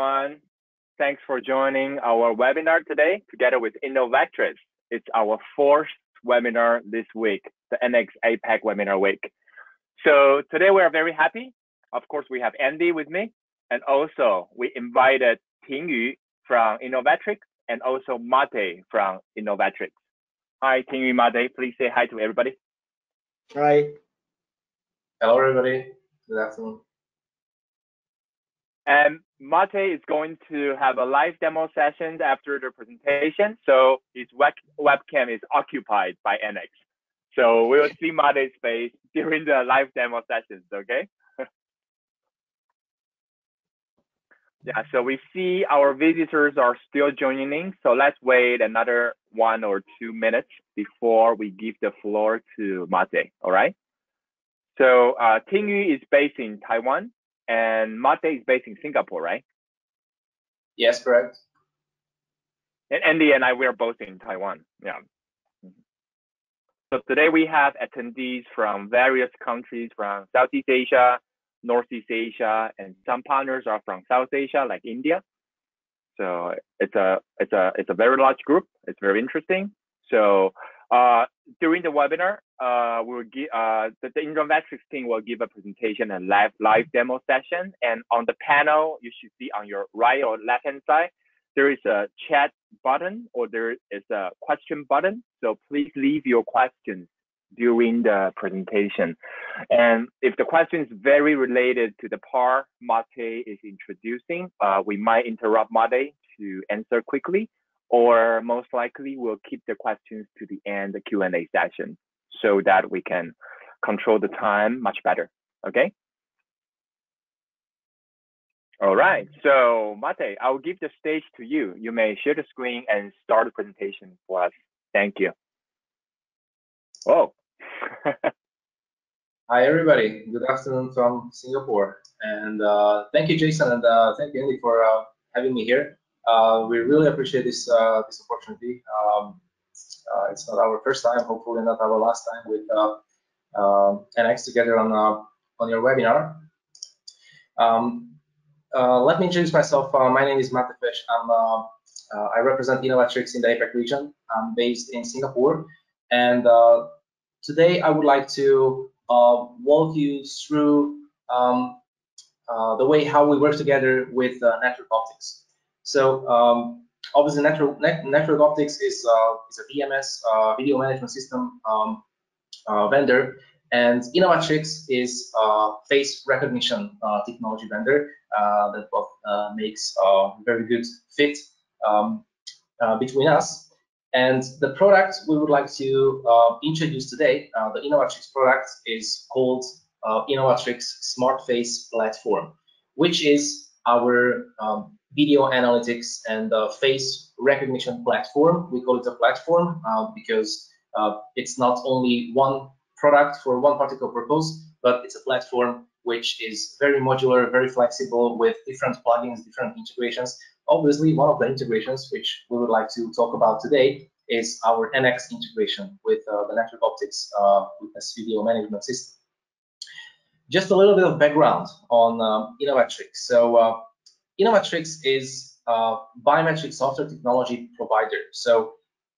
everyone. Thanks for joining our webinar today together with Innovatrics. It's our fourth webinar this week, the NX APAC webinar week. So today we are very happy. Of course, we have Andy with me, and also we invited Ting Yu from Innovatrics and also Mate from Innovatrics. Hi, Ting Yu, Mate. Please say hi to everybody. Hi. Hello, everybody. Good afternoon. And Mate is going to have a live demo session after the presentation. So his web webcam is occupied by NX. So we'll see Mate's face during the live demo sessions, okay? yeah, so we see our visitors are still joining in. So let's wait another one or two minutes before we give the floor to Mate, all right? So uh, Ting Yu is based in Taiwan and Mate is based in Singapore, right? Yes, correct. And Andy and I, we are both in Taiwan. Yeah. So today we have attendees from various countries from Southeast Asia, Northeast Asia, and some partners are from South Asia, like India. So it's a it's a it's a very large group. It's very interesting. So uh, during the webinar, uh, we'll give uh, the, the Innovatrics team will give a presentation and live live demo session. And on the panel, you should see on your right or left hand side, there is a chat button or there is a question button. So please leave your questions during the presentation. And if the question is very related to the part Mate is introducing, uh, we might interrupt Mate to answer quickly or most likely we'll keep the questions to the end, the Q&A session, so that we can control the time much better, okay? All right, so Mate, I'll give the stage to you. You may share the screen and start the presentation for us. Thank you. Oh. Hi, everybody. Good afternoon from Singapore. And uh, thank you, Jason, and uh, thank you, Andy, for uh, having me here. Uh, we really appreciate this uh, this opportunity. Um, it's not our first time, hopefully not our last time with NX together on on your webinar. Um, let me introduce myself. my name is Mate Fish. I'm I represent Innovatrics in the APAC region. I'm based in Singapore, and today I would like to walk you through um, uh, the way how we work together with uh, Network Optix. So um, obviously network, net, Network Optix is, uh, is a VMS, uh, video management system um, uh, vendor, and Innovatrics is a face recognition uh, technology vendor uh, that uh, makes a very good fit um, between us. And the product we would like to introduce today, the Innovatrics product, is called Innovatrics Smart Face Platform, which is our um, video analytics and uh, face recognition platform. We call it a platform uh, because uh, it's not only one product for one particular purpose, but it's a platform which is very modular, very flexible with different plugins, different integrations. Obviously, one of the integrations which we would like to talk about today is our NX integration with uh, the Network Optix uh, with this video management system. Just a little bit of background on um. So uh, is a biometric software technology provider. So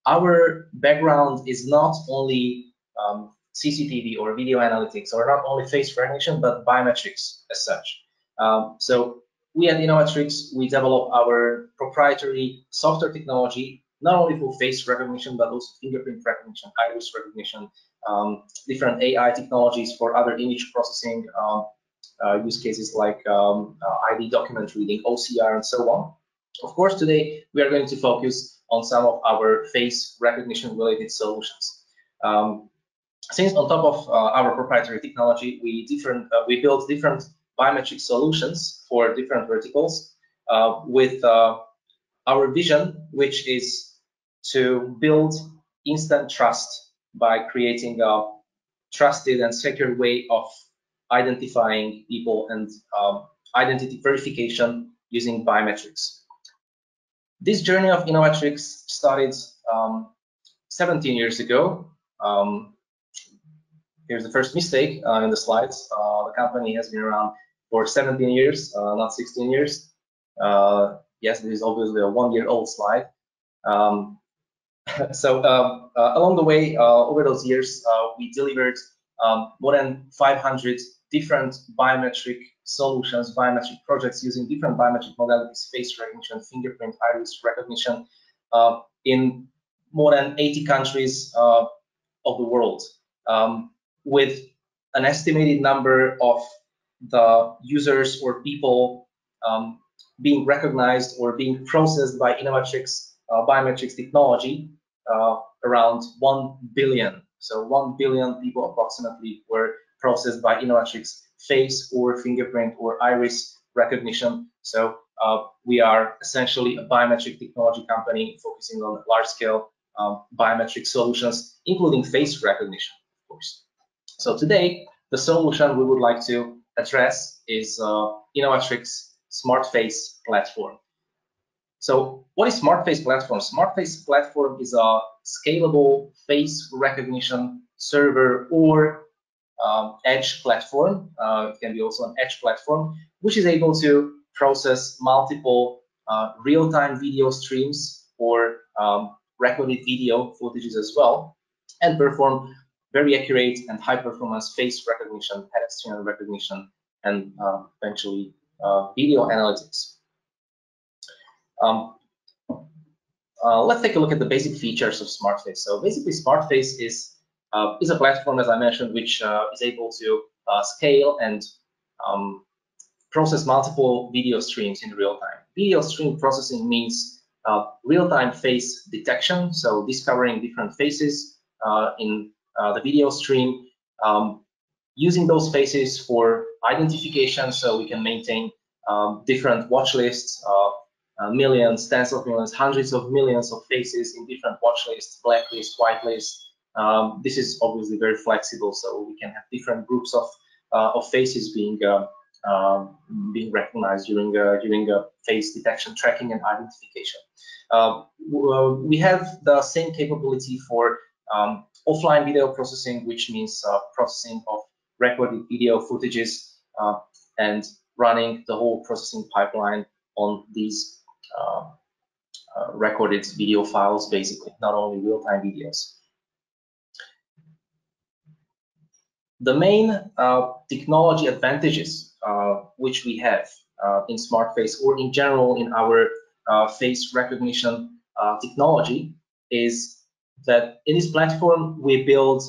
our background is not only um, CCTV or video analytics or not only face recognition, but biometrics as such. Um, so we at Innovatrics, we develop our proprietary software technology, not only for face recognition, but also fingerprint recognition, iris recognition, um, different AI technologies for other image processing, um, uh, use cases like um, uh, ID document reading, OCR, and so on. Of course, today we are going to focus on some of our face recognition related solutions. Um, since on top of uh, our proprietary technology, we different uh, we built different biometric solutions for different verticals uh, with our vision, which is to build instant trust by creating a trusted and secure way of identifying people and um, identity verification using biometrics. This journey of Innovatrics started um, 17 years ago. Um, here's the first mistake uh, in the slides. Uh, the company has been around for 17 years, uh, not 16 years. Uh, yes, this is obviously a one-year-old slide. Um, so um, uh, along the way, uh, over those years, uh, we delivered um, more than 500 different biometric solutions, biometric projects using different biometric modalities, face recognition, fingerprint, iris recognition, uh, in more than 80 countries uh, of the world, um, with an estimated number of the users or people um, being recognized or being processed by Innovatrics uh, biometrics technology uh, around 1 billion. So 1 billion people approximately were processed by Innovatrics face or fingerprint or iris recognition. So uh, we are essentially a biometric technology company focusing on large scale um, biometric solutions, including face recognition, of course. So today, the solution we would like to address is uh, Innovatrics Smart Face platform. So what is Smart Face platform? Smart Face platform is a scalable face recognition server or um, edge platform. Uh, it can be also an edge platform, which is able to process multiple uh, real-time video streams or um, recorded video footages as well, and perform very accurate and high performance face recognition, pedestrian recognition, and uh, eventually video analytics. Um, uh, let's take a look at the basic features of SmartFace. So basically, SmartFace is uh, is a platform, as I mentioned, which uh, is able to uh, scale and um, process multiple video streams in real time. Video stream processing means uh, real-time face detection, so discovering different faces in the video stream, um, using those faces for identification so we can maintain um, different watch lists, uh, uh, millions, tens of millions, hundreds of millions of faces in different watch lists, blacklist, whitelist. Um, this is obviously very flexible, so we can have different groups of uh, of faces being uh, being recognized during uh, during face detection, tracking, and identification. Um, we have the same capability for um, offline video processing, which means processing of recorded video footages uh, and running the whole processing pipeline on these uh, uh, recorded video files, basically, not only real-time videos. The main uh, technology advantages which we have in SmartFace or in general in our face recognition technology is that in this platform we build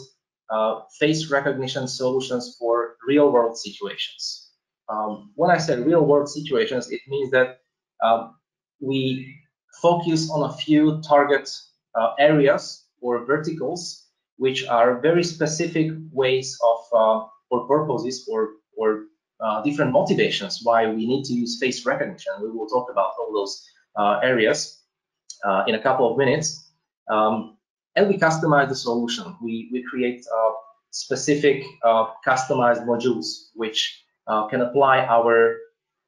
uh, face recognition solutions for real world situations. Um, when I say real world situations, it means that um, we focus on a few target uh, areas or verticals, which are very specific ways of uh, or purposes or or uh, different motivations why we need to use face recognition. We will talk about all those uh, areas uh, in a couple of minutes. Um, and we customize the solution. We, we create uh, specific customized modules which can apply our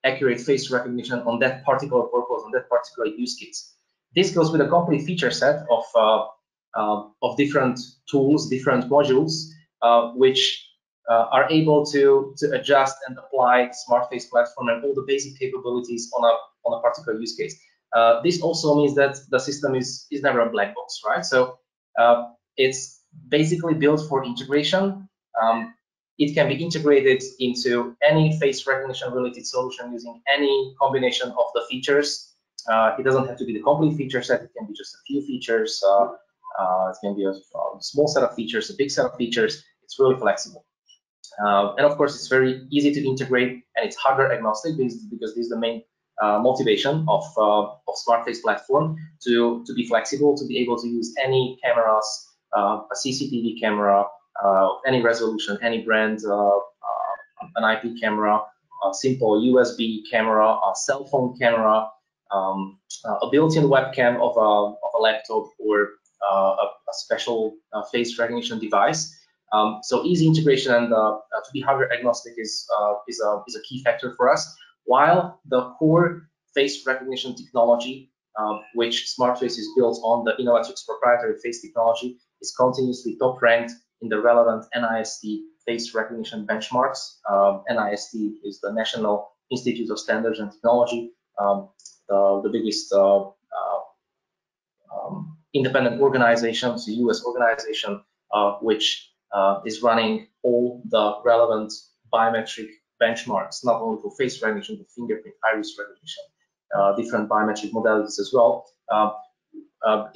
accurate face recognition on that particular purpose, on that particular use case. This goes with a complete feature set of, uh, uh, of different tools, different modules, uh, which are able to, to adjust and apply SmartFace platform and all the basic capabilities on a, on a particular use case. this also means that the system is, is never a black box, right? So uh, it's basically built for integration. Um, it can be integrated into any face recognition related solution using any combination of the features. Uh, it doesn't have to be the complete feature set. It can be just a few features. Uh, uh, it can be a, a, small set of features, a big set of features. It's really flexible. Uh, and of course, it's very easy to integrate and it's hardware agnostic because, this is the main uh, motivation of, uh, of SmartFace platform to, to be flexible, to be able to use any cameras, a CCTV camera, any resolution, any brand, uh, uh, an IP camera, a simple USB camera, a cell phone camera, um, a built-in webcam of a, of a laptop or a, a, special face recognition device. Um, so easy integration and to be hardware agnostic is, is, a, is a key factor for us while the core face recognition technology, uh, which SmartFace is built on the Innovatrics proprietary face technology, is continuously top ranked in the relevant NIST face recognition benchmarks. Um, NIST is the National Institute of Standards and Technology. Um, the, the biggest uh, uh, um, independent organization, the US organization, uh, which uh, is running all the relevant biometric benchmarks, not only for face recognition, but fingerprint, iris recognition, uh, different biometric modalities as well. Uh,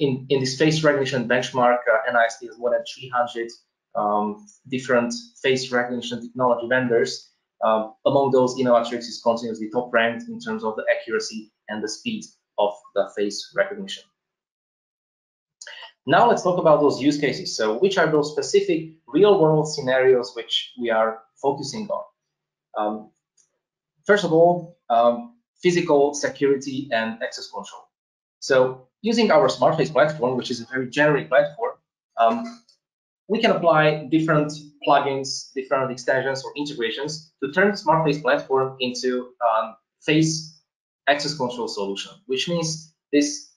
in, in this face recognition benchmark, NIST has more than 300 um, different face recognition technology vendors. Um, among those, Innovatrics is continuously top ranked in terms of the accuracy and the speed of the face recognition. Now let's talk about those use cases. So which are those specific real world scenarios which we are focusing on? Um, first of all, um, physical security and access control. So using our SmartFace platform, which is a very generic platform, um, we can apply different plugins, different extensions or integrations to turn SmartFace platform into um, face access control solution, which means this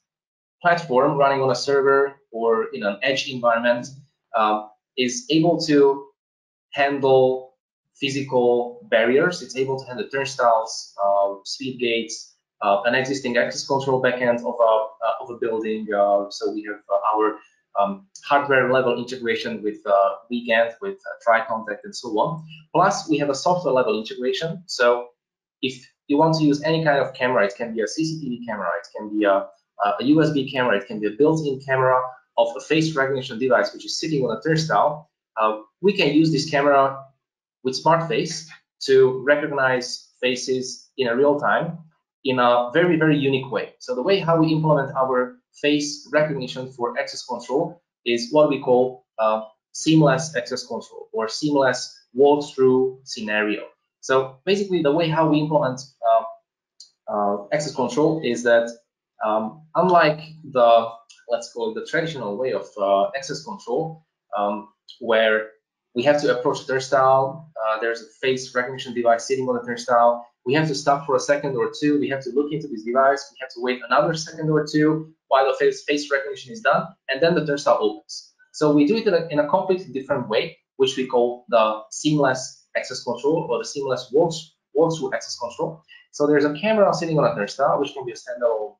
platform running on a server or in an edge environment uh, is able to handle physical barriers. It's able to handle turnstiles, uh, speed gates, uh, an existing access control backend of a, uh, of a building. Uh, so we have our um, hardware level integration with uh, with TriContact, and so on. Plus, we have a software level integration. So if you want to use any kind of camera, it can be a CCTV camera, it can be a, a USB camera, it can be a built-in camera of a face recognition device which is sitting on a turnstile. Uh, we can use this camera with SmartFace to recognize faces in a real time in a very, very unique way. So the way how we implement our face recognition for access control is what we call uh, seamless access control or seamless walkthrough scenario. So basically the way how we implement uh, uh, access control is that um, unlike the, let's call it the traditional way of uh, access control, um, where we have to approach the turnstile, uh, there's a face recognition device sitting on the turnstile, we have to stop for a second or two, we have to look into this device, we have to wait another second or two while the face, recognition is done, and then the turnstile opens. So we do it in a, in a completely different way, which we call the seamless access control or the seamless walk, walk-through access control. So there's a camera sitting on a turnstile, which can be a standalone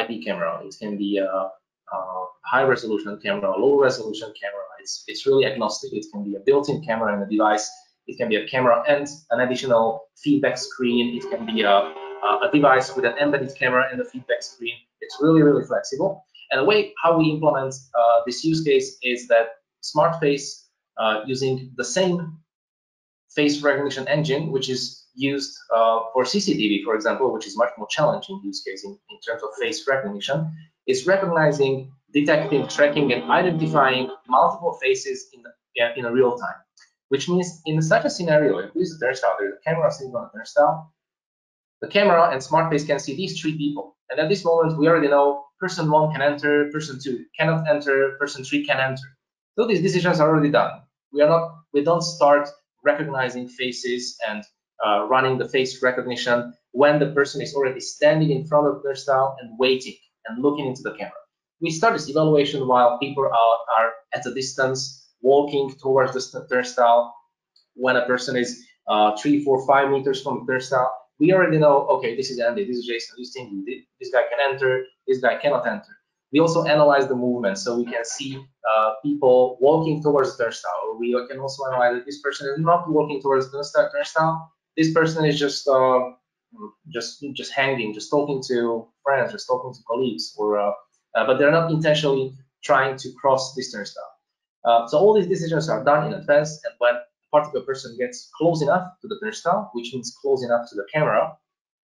IP camera. It can be a, a high resolution camera, low resolution camera. It's, it's really agnostic. It can be a built-in camera in the device. It can be a camera and an additional feedback screen. It can be a, a device with an embedded camera and a feedback screen. It's really, really flexible. And the way how we implement uh, this use case is that SmartFace uh, using the same face recognition engine, which is used uh, for CCTV, for example, which is much more challenging use case in, in terms of face recognition, is recognizing, detecting, tracking, and identifying multiple faces in, the, in a real time. Which means in such a scenario, if this is a turnstile, there's a camera sitting on a turnstile, the camera and smart SmartFace can see these three people. And at this moment, we already know person one can enter, person two cannot enter, person three can enter. So these decisions are already done. We are not, we don't start recognizing faces and uh, running the face recognition when the person is already standing in front of the turnstile and waiting and looking into the camera. We start this evaluation while people are, are at a distance, walking towards the turnstile. When a person is uh, three, four, five meters from the turnstile, we already know, okay, this is Andy, this is Jason, this is Cindy, this guy can enter, this guy cannot enter. We also analyze the movement, so we can see uh, people walking towards the turnstile. We can also analyze that this person is not walking towards the turnstile. This person is just uh, just just hanging, just talking to friends, just talking to colleagues, or uh, uh but they're not intentionally trying to cross this turnstile. Uh, so all these decisions are done in advance, and when particular person gets close enough to the turnstile, which means close enough to the camera,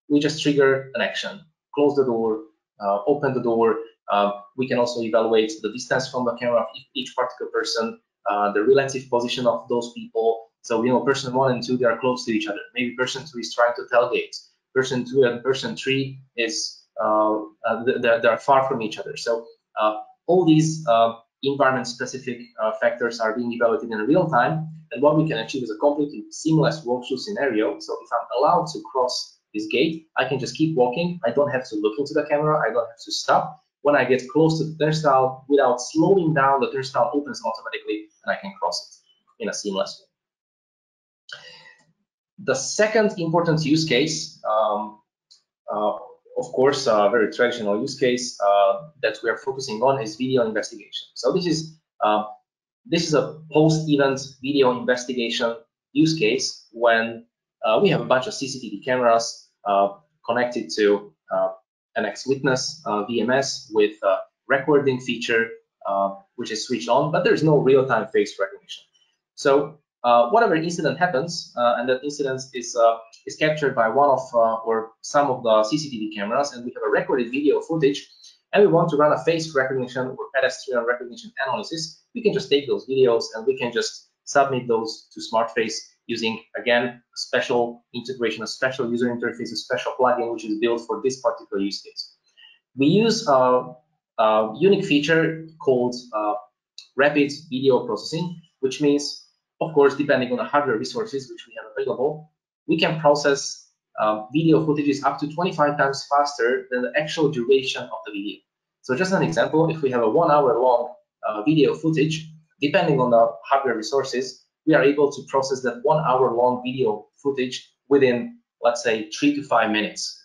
we just trigger an action. Close the door, uh, open the door. Uh, we can also evaluate the distance from the camera of each particular person, uh, the relative position of those people. So we know person one and two, they are close to each other. Maybe person two is trying to tailgate. Person two and person three is uh, uh, they, they are far from each other. So uh, all these environment specific factors are being evaluated in real time and what we can achieve is a completely seamless walkthrough scenario. So if I'm allowed to cross this gate, I can just keep walking. I don't have to look into the camera. I don't have to stop. When I get close to the turnstile, without slowing down, the turnstile opens automatically and I can cross it in a seamless way. The second important use case um, uh, of course, a very traditional use case uh, that we are focusing on is video investigation. So this is uh, this is a post-event video investigation use case when uh, we have a bunch of CCTV cameras connected to uh, NX Witness uh, VMS with a recording feature which is switched on, but there's no real-time face recognition. So whatever incident happens, uh, and that incident is uh, is captured by one of or some of the CCTV cameras, and we have a recorded video footage, and we want to run a face recognition or pedestrian recognition analysis, we can just take those videos and we can just submit those to SmartFace using, again, a special integration, a special user interface, a special plugin, which is built for this particular use case. We use a, a unique feature called uh, rapid video processing, which means of course, depending on the hardware resources which we have available, we can process um, video footages up to 25 times faster than the actual duration of the video. So just an example, if we have a one hour long uh, video footage, depending on the hardware resources, we are able to process that one hour long video footage within, let's say, three to five minutes.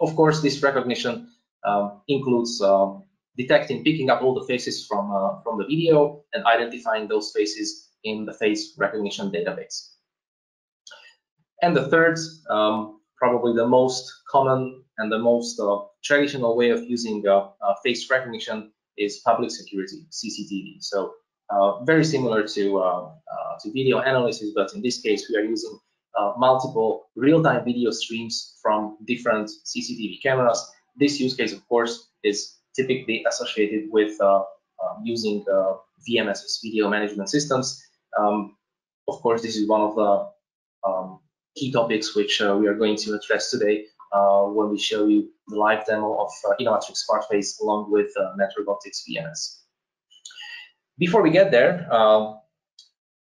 Of course, this recognition um, includes um, detecting, picking up all the faces from, uh, from the video and identifying those faces in the face recognition database. And the third, um, probably the most common and the most uh, traditional way of using uh, uh face recognition is public security, CCTV. So uh, very similar to, uh, to video analysis, but in this case, we are using multiple real-time video streams from different CCTV cameras. This use case, of course, is typically associated with uh, um, using uh, VMSs, video management systems. Um, of course, this is one of the um, key topics which uh, we are going to address today when we show you the live demo of uh, SmartFace along with uh, Network Optix VMS. Before we get there, um,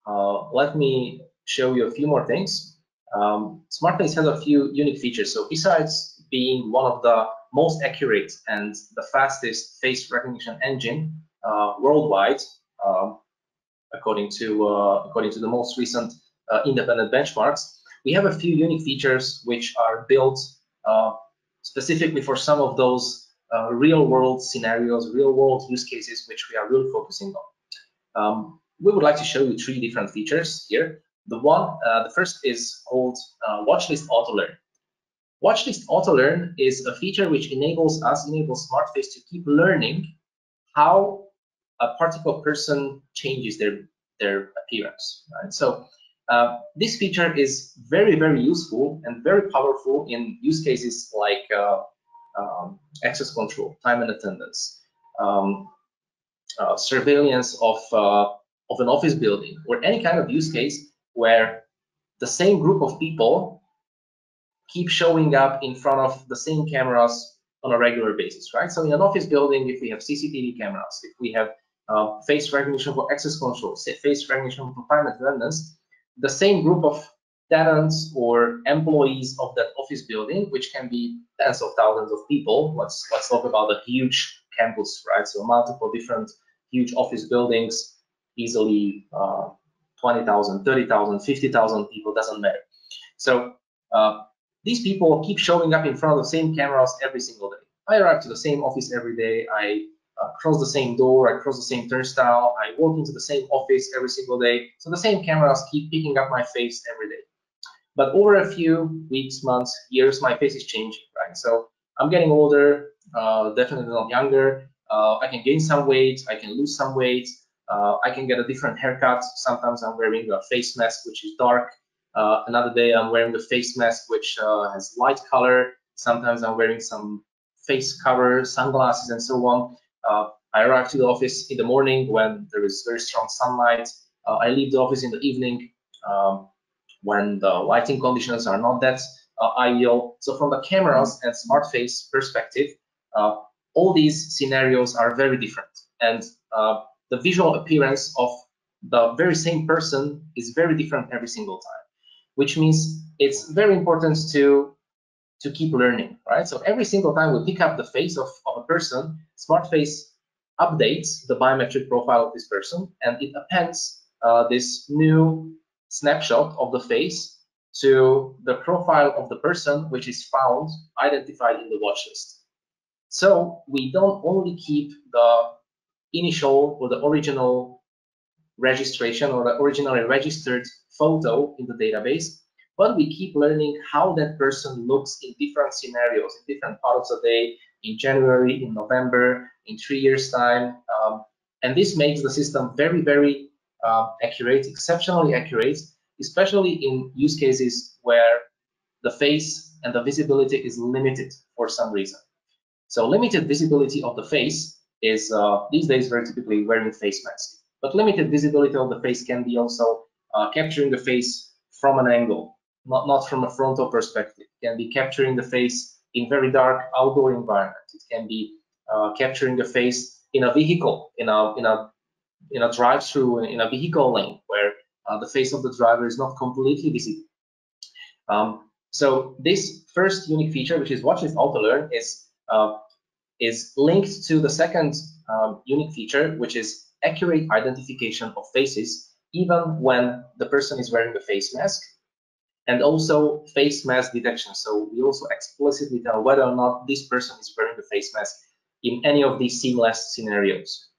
uh, let me show you a few more things. Um, SmartFace has a few unique features. So besides being one of the most accurate and the fastest face recognition engine uh, worldwide, um, according to uh, according to the most recent uh, independent benchmarks. We have a few unique features which are built uh, specifically for some of those uh, real-world scenarios, real-world use cases, which we are really focusing on. Um, we would like to show you three different features here. The one, uh, the first is called Watchlist Auto Learn. Watchlist Auto Learn is a feature which enables us, enables SmartFace to keep learning how a particular person changes their, their appearance. Right? So uh, this feature is very, very useful and very powerful in use cases like uh, um, access control, time and attendance, um, uh, surveillance of, uh, of an office building, or any kind of use case where the same group of people keep showing up in front of the same cameras on a regular basis, right? So in an office building, if we have CCTV cameras, if we have uh, face recognition for access control, face recognition for time attendance, the same group of tenants or employees of that office building, which can be tens of thousands of people. Let's let's talk about a huge campus, right? So multiple different huge office buildings, easily uh, 20,000, 30,000, 50,000 people, doesn't matter. So uh, these people keep showing up in front of the same cameras every single day. I arrive to the same office every day. I uh, cross the same door. I cross the same turnstile. I walk into the same office every single day. So the same cameras keep picking up my face every day. But over a few weeks, months, years, my face is changing, right? So I'm getting older, uh, definitely not younger. Uh, I can gain some weight. I can lose some weight. Uh, I can get a different haircut. Sometimes I'm wearing a face mask, which is dark. Uh, another day I'm wearing the face mask, which uh, has light color. Sometimes I'm wearing some face cover, sunglasses, and so on. Uh, I arrive to the office in the morning when there is very strong sunlight. Uh, I leave the office in the evening um, when the lighting conditions are not that uh, ideal. So from the cameras and smart face perspective, uh, all these scenarios are very different. And the visual appearance of the very same person is very different every single time which means it's very important to to keep learning, right? So every single time we pick up the face of, of a person, SmartFace updates the biometric profile of this person and it appends uh, this new snapshot of the face to the profile of the person which is found, identified in the watch list. So we don't only keep the initial or the original registration or the originally registered photo in the database, but we keep learning how that person looks in different scenarios, in different parts of the day, in January, in November, in three years' time. Um, and this makes the system very, very uh, accurate, exceptionally accurate, especially in use cases where the face and the visibility is limited for some reason. So limited visibility of the face is uh, these days very typically wearing face mask. But limited visibility of the face can be also uh, capturing the face from an angle, not, not from a frontal perspective. It can be capturing the face in very dark outdoor environment. It can be uh, capturing the face in a vehicle, in a in a in a drive-through, in a vehicle lane where uh, the face of the driver is not completely visible. Um, so this first unique feature, which is watchlist auto learn, is uh, is linked to the second um, unique feature, which is accurate identification of faces, even when the person is wearing a face mask, and also face mask detection. So we also explicitly tell whether or not this person is wearing a face mask in any of these seamless scenarios.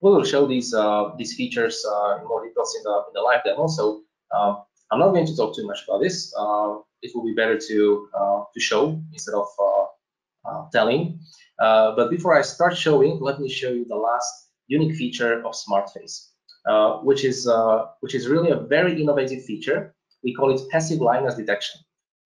We will show these uh, these features uh, in more details in the in the live demo. So uh, I'm not going to talk too much about this. Uh, it will be better to uh, to show instead of uh, telling. but before I start showing, let me show you the last unique feature of SmartFace, uh, which is uh, which is really a very innovative feature. We call it passive liveness detection.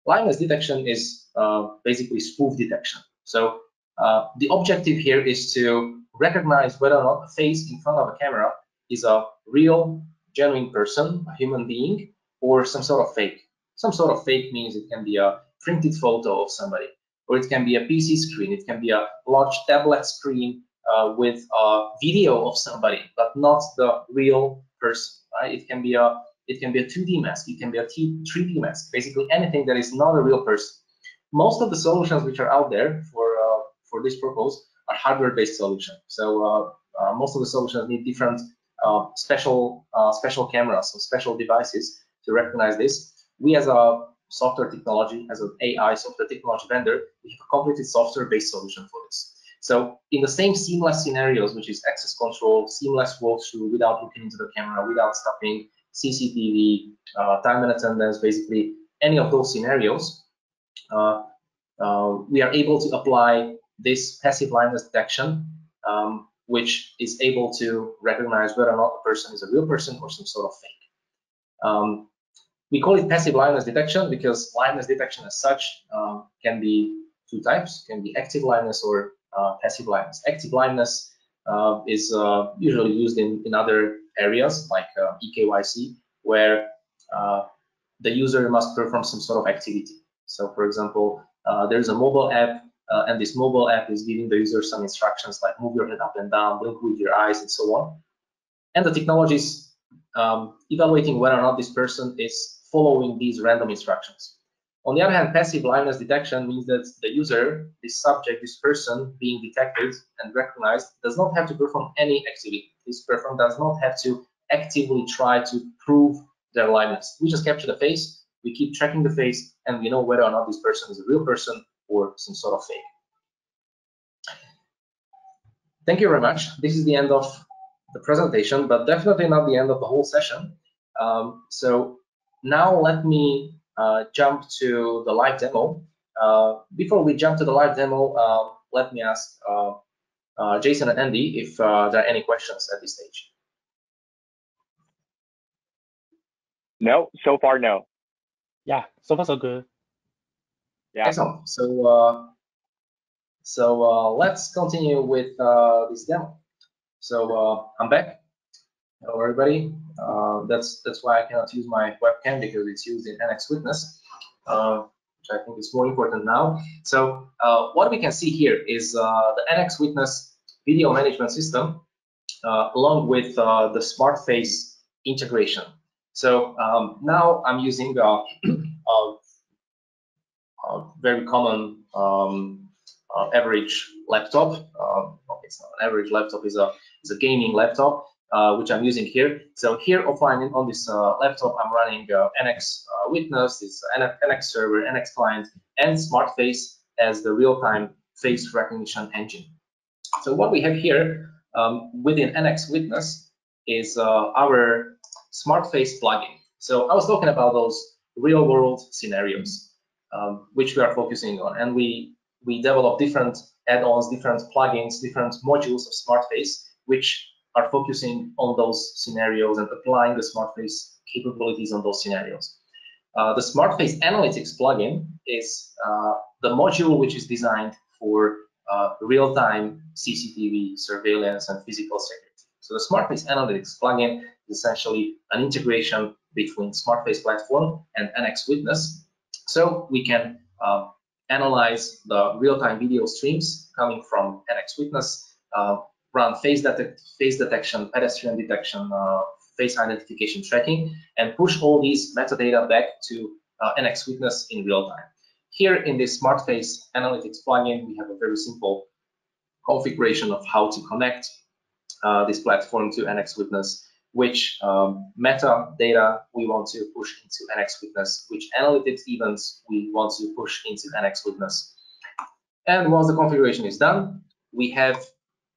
Liveness detection is uh, basically spoof detection. So uh, the objective here is to recognize whether or not a face in front of a camera is a real, genuine person, a human being, or some sort of fake. Some sort of fake means it can be a printed photo of somebody, or it can be a PC screen, it can be a large tablet screen uh, with a video of somebody, but not the real person. Right? It can be a it can be a 2D mask, it can be a 3D mask, basically anything that is not a real person. Most of the solutions which are out there for uh, for this purpose are hardware-based solutions. So uh, uh, most of the solutions need different uh, special special cameras, or special devices to recognize this. We as a software technology, as an AI software technology vendor, we have a completely software-based solution for this. So in the same seamless scenarios, which is access control, seamless walkthrough without looking into the camera, without stopping, CCTV, uh, time and attendance, basically any of those scenarios, uh, uh, we are able to apply this passive liveness detection, um, which is able to recognize whether or not the person is a real person or some sort of fake. Um, we call it passive liveness detection because liveness detection as such um, can be two types, can be active liveness or passive liveness. Active liveness uh, is uh, usually used in, in other areas like uh, eKYC, where uh, the user must perform some sort of activity. So for example, uh, there's a mobile app uh, and this mobile app is giving the user some instructions like move your head up and down, blink with your eyes, and so on. And the technology is um, evaluating whether or not this person is following these random instructions. On the other hand, passive liveness detection means that the user, this subject, this person being detected and recognized does not have to perform any activity. This person does not have to actively try to prove their liveness. We just capture the face, we keep tracking the face, and we know whether or not this person is a real person or some sort of fake. Thank you very much. This is the end of the presentation, but definitely not the end of the whole session. Um, so now let me uh, jump to the live demo. Uh, before we jump to the live demo, uh, let me ask uh, uh, Jason and Andy if uh, there are any questions at this stage. No, so far no. Yeah, so far so good. Yeah. Excellent. So, uh, so uh, let's continue with uh, this demo. So uh, I'm back. Hello, everybody. Uh, that's that's why I cannot use my webcam because it's used in NX Witness, uh, which I think is more important now. So what we can see here is the NX Witness video management system, along with the SmartFace integration. So um, now I'm using a, a uh, very common um, uh, average laptop. Uh, it's not an average laptop; is a is a gaming laptop. Uh, which I'm using here. So here offline on this uh, laptop, I'm running uh, NX uh, Witness, this NX server, NX client, and SmartFace as the real-time face recognition engine. So what we have here um, within NX Witness is uh, our SmartFace plugin. So I was talking about those real-world scenarios, um, which we are focusing on, and we we develop different add-ons, different plugins, different modules of SmartFace, which are focusing on those scenarios and applying the SmartFace capabilities on those scenarios. Uh, the SmartFace Analytics plugin is uh, the module which is designed for uh, real-time CCTV surveillance and physical security. So the SmartFace Analytics plugin is essentially an integration between SmartFace platform and NX Witness. So we can uh, analyze the real-time video streams coming from NX Witness, uh, run face, face detection, pedestrian detection, uh, face identification tracking, and push all these metadata back to uh, NX Witness in real time. Here in this Smart Face Analytics plugin, we have a very simple configuration of how to connect uh, this platform to NX Witness, which um, metadata we want to push into NX Witness, which analytics events we want to push into NX Witness. And once the configuration is done, we have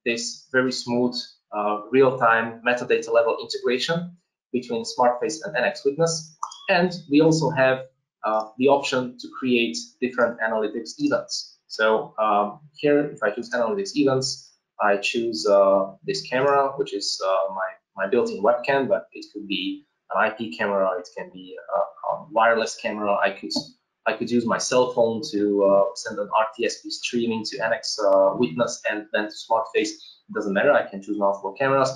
this very smooth uh, real-time metadata level integration between SmartFace and NX Witness. And we also have uh, the option to create different analytics events. So um, here, if I choose analytics events, I choose uh, this camera, which is uh, my, my built-in webcam, but it could be an IP camera, it can be a, a wireless camera. I could I could use my cell phone to uh, send an RTSP streaming to NX uh, Witness and then to SmartFace. It doesn't matter. I can choose multiple cameras.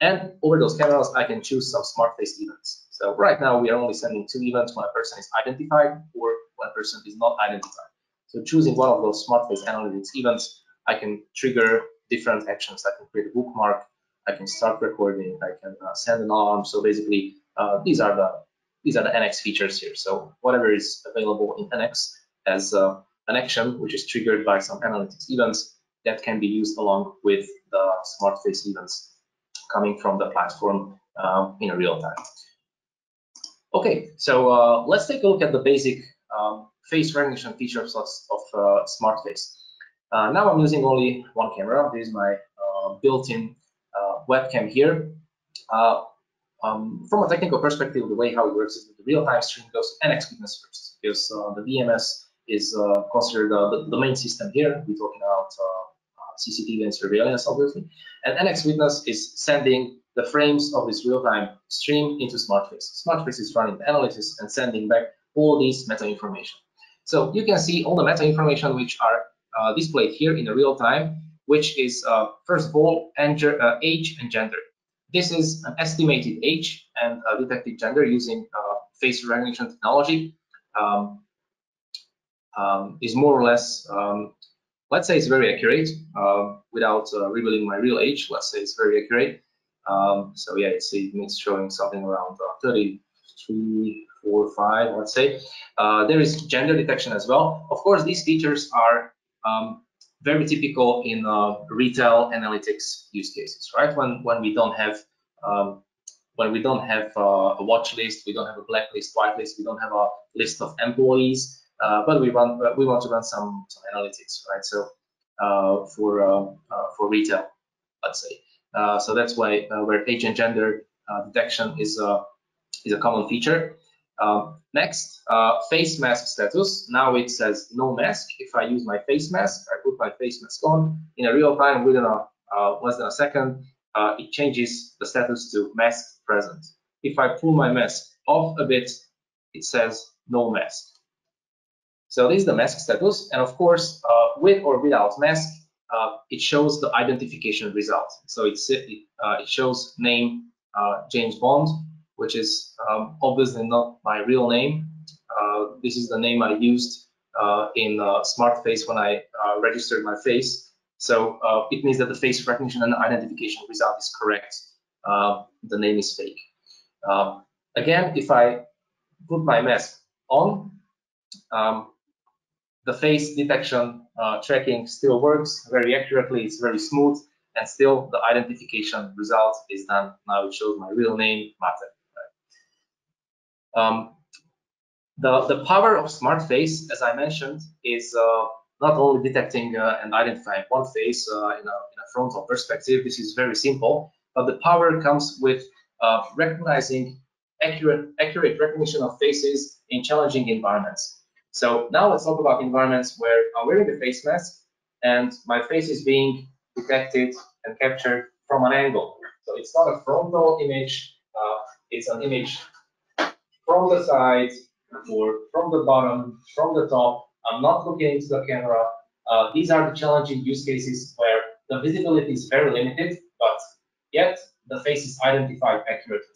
And over those cameras, I can choose some SmartFace events. So right now, we are only sending two events when a person is identified or when a person is not identified. So choosing one of those SmartFace analytics events, I can trigger different actions. I can create a bookmark. I can start recording. I can uh, send an alarm. So basically, uh, these are the these are the NX features here. So whatever is available in NX as uh, an action, which is triggered by some analytics events, that can be used along with the smart face events coming from the platform uh, in real time. Okay, so uh, let's take a look at the basic um, face recognition features of, of uh, smart face. Uh, now I'm using only one camera. This is my built-in webcam here. Um, from a technical perspective, the way how it works is that the real-time stream goes NX Witness first, because uh, the VMS is uh, considered uh, the, the, main system here. We're talking about uh, uh, CCTV and surveillance, obviously. And NX Witness is sending the frames of this real-time stream into SmartFace. SmartFace is running the analysis and sending back all these meta information. So you can see all the meta information which are uh, displayed here in the real time, which is first of all age and gender. This is an estimated age and uh, detected gender using uh, face recognition technology. Um, um, is more or less, um, let's say it's very accurate uh, without uh, revealing my real age. Let's say it's very accurate. Um, so yeah, it's, it's showing something around uh, 33, 4, 5, let's say. Uh, there is gender detection as well. Of course, these features are um, very typical in uh, retail analytics use cases, right? When when we don't have um, when we don't have uh, a watch list, we don't have a blacklist, whitelist, we don't have a list of employees, uh, but we want uh, we want to run some, some analytics, right? So uh, for uh, for retail, let's say. so that's why where age and gender detection is a is a common feature. Um, next, uh, face mask status. Now it says no mask. If I use my face mask, I put my face mask on. In a real time, within a uh, less than a second, uh, it changes the status to mask present. If I pull my mask off a bit, it says no mask. So this is the mask status, and of course, uh, with or without mask, uh, it shows the identification result. So it, uh, it shows name James Bond, which is um, obviously not my real name. Uh, this is the name I used uh, in uh, SmartFace when I uh, registered my face. So uh, it means that the face recognition and identification result is correct. Uh, the name is fake. again, if I put my mask on, um, the face detection tracking still works very accurately. It's very smooth. and still the identification result is done. Now it shows my real name, Mate. Um, the, the power of SmartFace, as I mentioned, is uh, not only detecting uh, and identifying one face uh, in, a, in, a, frontal perspective, this is very simple, but the power comes with uh, recognizing accurate, accurate recognition of faces in challenging environments. So now let's talk about environments where I'm wearing a face mask and my face is being detected and captured from an angle. So it's not a frontal image, uh, it's an image from the side or from the bottom, from the top. I'm not looking into the camera. Uh, these are the challenging use cases where the visibility is very limited, but yet the face is identified accurately.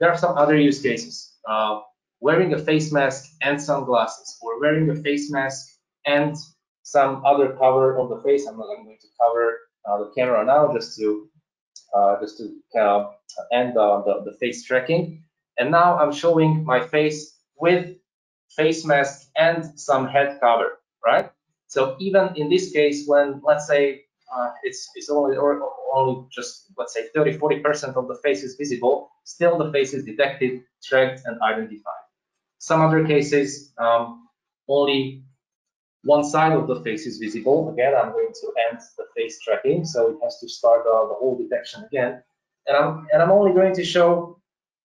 There are some other use cases. Uh, wearing a face mask and sunglasses, or wearing a face mask and some other cover on the face. I'm not I'm going to cover uh, the camera now just to uh, just to uh, end the, the face tracking. And now I'm showing my face with face mask and some head cover, right? So even in this case, when let's say uh, it's it's only or only just let's say 30 40 percent of the face is visible, still the face is detected, tracked, and identified. Some other cases, um, only one side of the face is visible. Again, I'm going to end the face tracking, so it has to start uh, the whole detection again. And I'm and I'm only going to show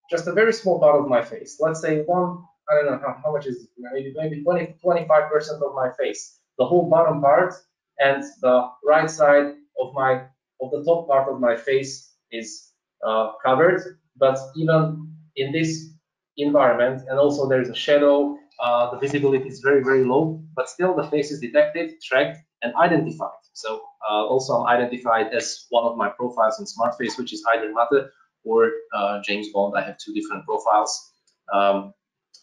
just a very small part of my face. Let's say one, I don't know how, how much is maybe maybe 20, 25% of my face. The whole bottom part and the right side of my of the top part of my face is uh, covered. But even in this environment, and also there is a shadow, uh, the visibility is very very low, but still the face is detected, tracked, and identified. So uh, also I'm identified as one of my profiles in SmartFace, which is either Mate or uh, James Bond. I have two different profiles. Um,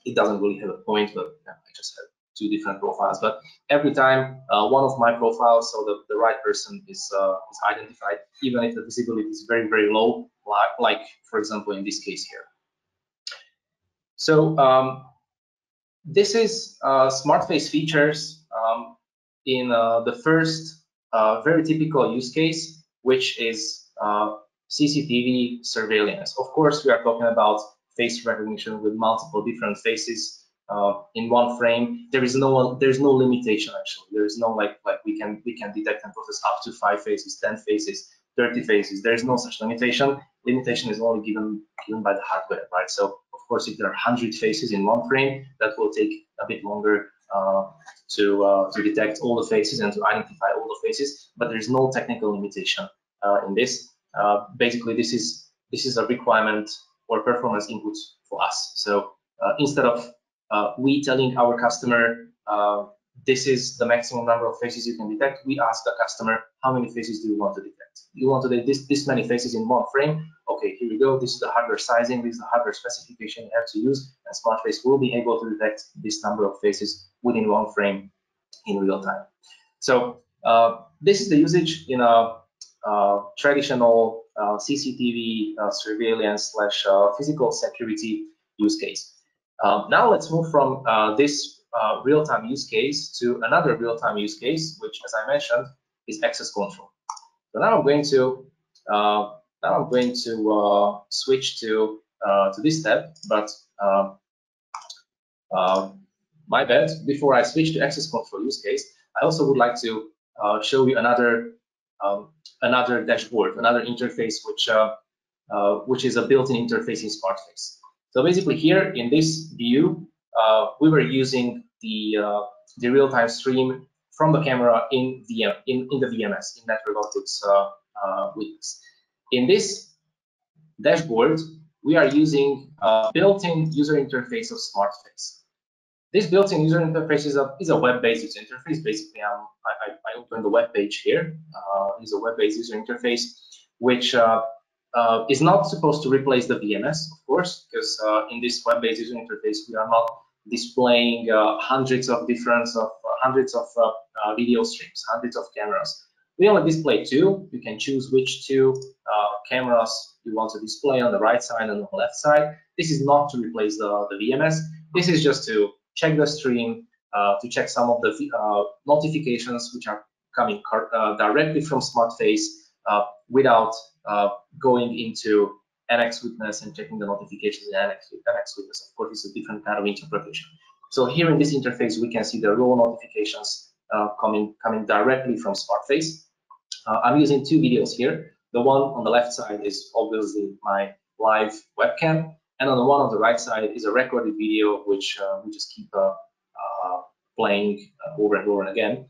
it doesn't really have a point, but yeah, I just have two different profiles. But every time uh, one of my profiles, so the, the right person is, uh, is identified, even if the visibility is very, very low, like, like for example, in this case here. So um, this is uh, SmartFace features um, in uh, the first uh, very typical use case, which is uh, CCTV surveillance. Of course, we are talking about face recognition with multiple different faces uh, in one frame. There is no there's no limitation actually. There is no like like we can we can detect and process up to five faces, ten faces, 30 faces. There is no such limitation. Limitation is only given given by the hardware, right? So of course, if there are 100 faces in one frame, that will take a bit longer uh, to uh, to detect all the faces and to identify all the faces. But there is no technical limitation uh, in this. Uh, basically, this is this is a requirement or performance input for us. So uh, instead of uh, we telling our customer uh, this is the maximum number of faces you can detect, we ask the customer how many faces do you want to detect? You want to detect this, this many faces in one frame? Okay, here we go. This is the hardware sizing. This is the hardware specification you have to use, and SmartFace will be able to detect this number of faces within one frame in real time. So uh, this is the usage in a, a traditional uh, CCTV uh, surveillance slash uh, physical security use case. Um, now let's move from uh, this uh, real-time use case to another real-time use case, which, as I mentioned, is access control. So now I'm going to uh, now I'm going to uh, switch to uh, to this step, but um, my bad. Before I switch to access control use case, I also would like to uh, show you another um, another dashboard, another interface, which which is a built-in interface in SmartFace. So basically here in this view, uh, we were using the, uh, the real-time stream from the camera in, VM, in, in the VMS, in Network Optix uh, uh. In this dashboard, we are using a built-in user interface of SmartFace. This built-in user interface is a, is a web-based user interface. Basically, um, I, I, open the web page here. Uh, it's a web-based user interface, which uh, uh, is not supposed to replace the VMS, of course, because uh, in this web-based user interface, we are not displaying uh, hundreds of different of uh, hundreds of video streams, hundreds of cameras. We only display two. You can choose which two cameras you want to display on the right side and on the left side. This is not to replace the, the VMS. This is just to check the stream, to check some of the notifications which are coming directly from SmartFace uh, without uh, going into NX Witness and checking the notifications in NX, NX Witness. Of course, it's a different kind of interpretation. So here in this interface, we can see the raw notifications uh, coming coming directly from SmartFace. Uh, I'm using two videos here. The one on the left side is obviously my live webcam, and on the one on the right side is a recorded video, which uh, we just keep uh, uh, playing uh, over and over and again.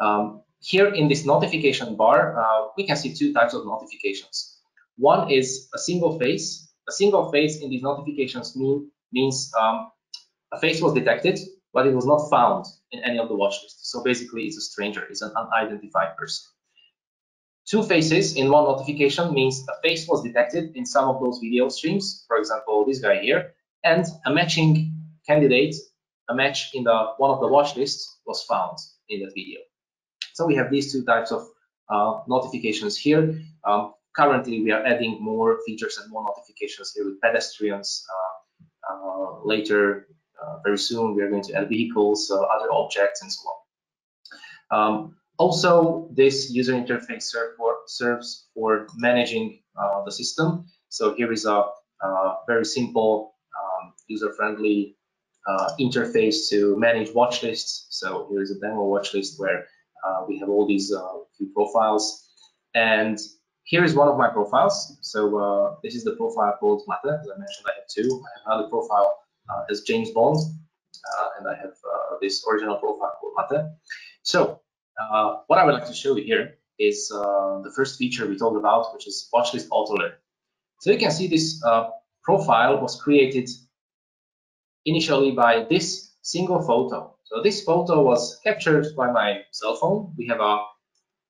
Um, here in this notification bar, we can see two types of notifications. One is a single face. A single face in these notifications mean, means um, a face was detected, but it was not found in any of the watch lists. So basically, it's a stranger, it's an unidentified person. Two faces in one notification means a face was detected in some of those video streams, for example, this guy here, and a matching candidate, a match in the one of the watch lists was found in that video. So we have these two types of uh, notifications here. Um, currently, we are adding more features and more notifications here with pedestrians. Uh, uh, later, uh, very soon, we are going to add vehicles, uh, other objects, and so on. Um, also, this user interface serve for, serves for managing uh, the system. So here is a very simple, um, user-friendly interface to manage watch lists. So here is a demo watch list where uh, we have all these uh, few profiles. And here is one of my profiles. So uh, this is the profile called Mate. As I mentioned, I have two. I have another profile as James Bond, and I have this original profile called Mate. So Uh, what I would like to show you here is uh, the first feature we talked about, which is watchlist auto learn. So you can see this uh, profile was created initially by this single photo. So this photo was captured by my cell phone. We have a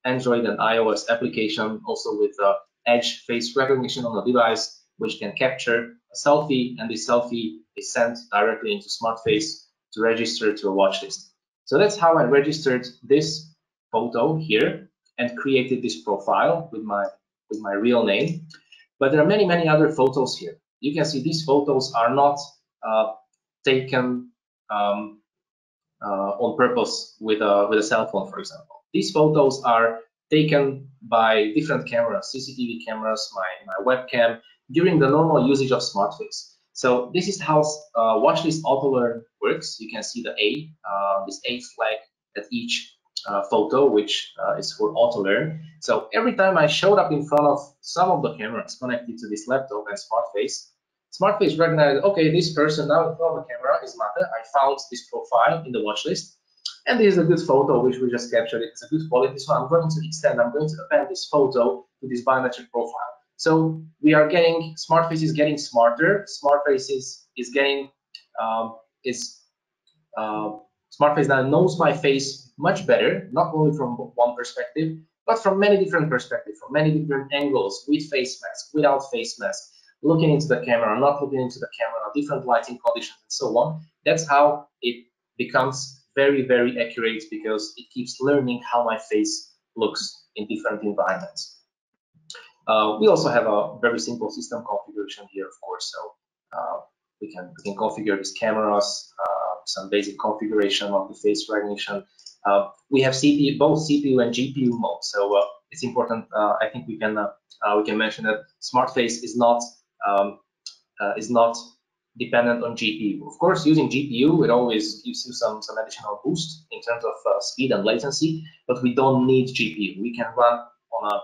Android and iOS application also with uh, edge face recognition on the device, which can capture a selfie, and this selfie is sent directly into SmartFace to register to a watch list. So that's how I registered this photo here and created this profile with my with my real name. But there are many, many other photos here. You can see these photos are not uh, taken um, uh, on purpose with a, with a cell phone, for example. These photos are taken by different cameras, CCTV cameras, my, my webcam, during the normal usage of SmartFace. So this is how uh, watchlist AutoLearn works. You can see the A, uh, this A flag at each uh, photo, which uh, is for AutoLearn. So every time I showed up in front of some of the cameras connected to this laptop and SmartFace, SmartFace recognized, okay, this person now in front of the camera is Mate. I found this profile in the watch list. And this is a good photo, which we just captured. It's a good quality. So I'm going to extend, I'm going to append this photo to this biometric profile. So we are getting, SmartFace is getting smarter. SmartFace is, is getting, um, is, uh, SmartFace now knows my face much better, not only from one perspective, but from many different perspectives, from many different angles, with face mask, without face mask, looking into the camera, not looking into the camera, different lighting conditions, and so on. That's how it becomes very, very accurate because it keeps learning how my face looks in different environments. Uh, we also have a very simple system configuration here, of course. So uh, we can we can configure these cameras, uh, some basic configuration of the face recognition. Uh, we have CPU, both CPU and GPU mode. So uh, it's important. Uh, I think we can we can mention that SmartFace is not um, uh, is not dependent on GPU. Of course, using GPU, it always gives you some, some additional boost in terms of uh, speed and latency, but we don't need GPU. We can run on a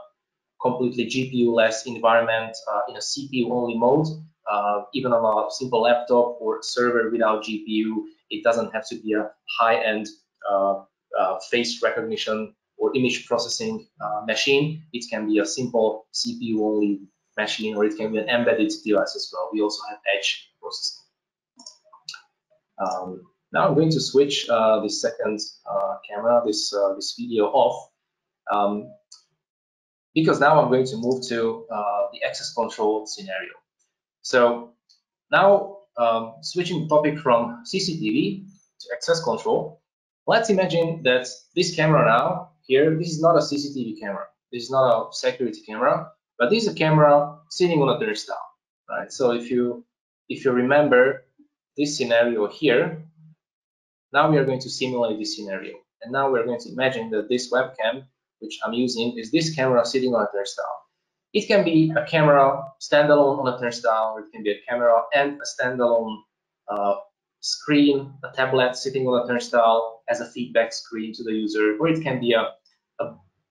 completely GPU-less environment uh, in a CPU-only mode, uh, even on a simple laptop or server without GPU. It doesn't have to be a high-end uh, uh, face recognition or image processing machine. It can be a simple CPU-only machine or it can be an embedded device as well. We also have edge processing. Um, now I'm going to switch uh, this second uh, camera, this, uh, this video off, um, because now I'm going to move to uh, the access control scenario. So now um, switching topic from CCTV to access control, let's imagine that this camera now here, this is not a CCTV camera. This is not a security camera. But this is a camera sitting on a turnstile, right? So if you if you remember this scenario here, now we are going to simulate this scenario. And now we're going to imagine that this webcam which I'm using, is this camera sitting on a turnstile. It can be a camera standalone on a turnstile, or it can be a camera and a standalone uh, screen, a tablet sitting on a turnstile as a feedback screen to the user, or it can be a, a,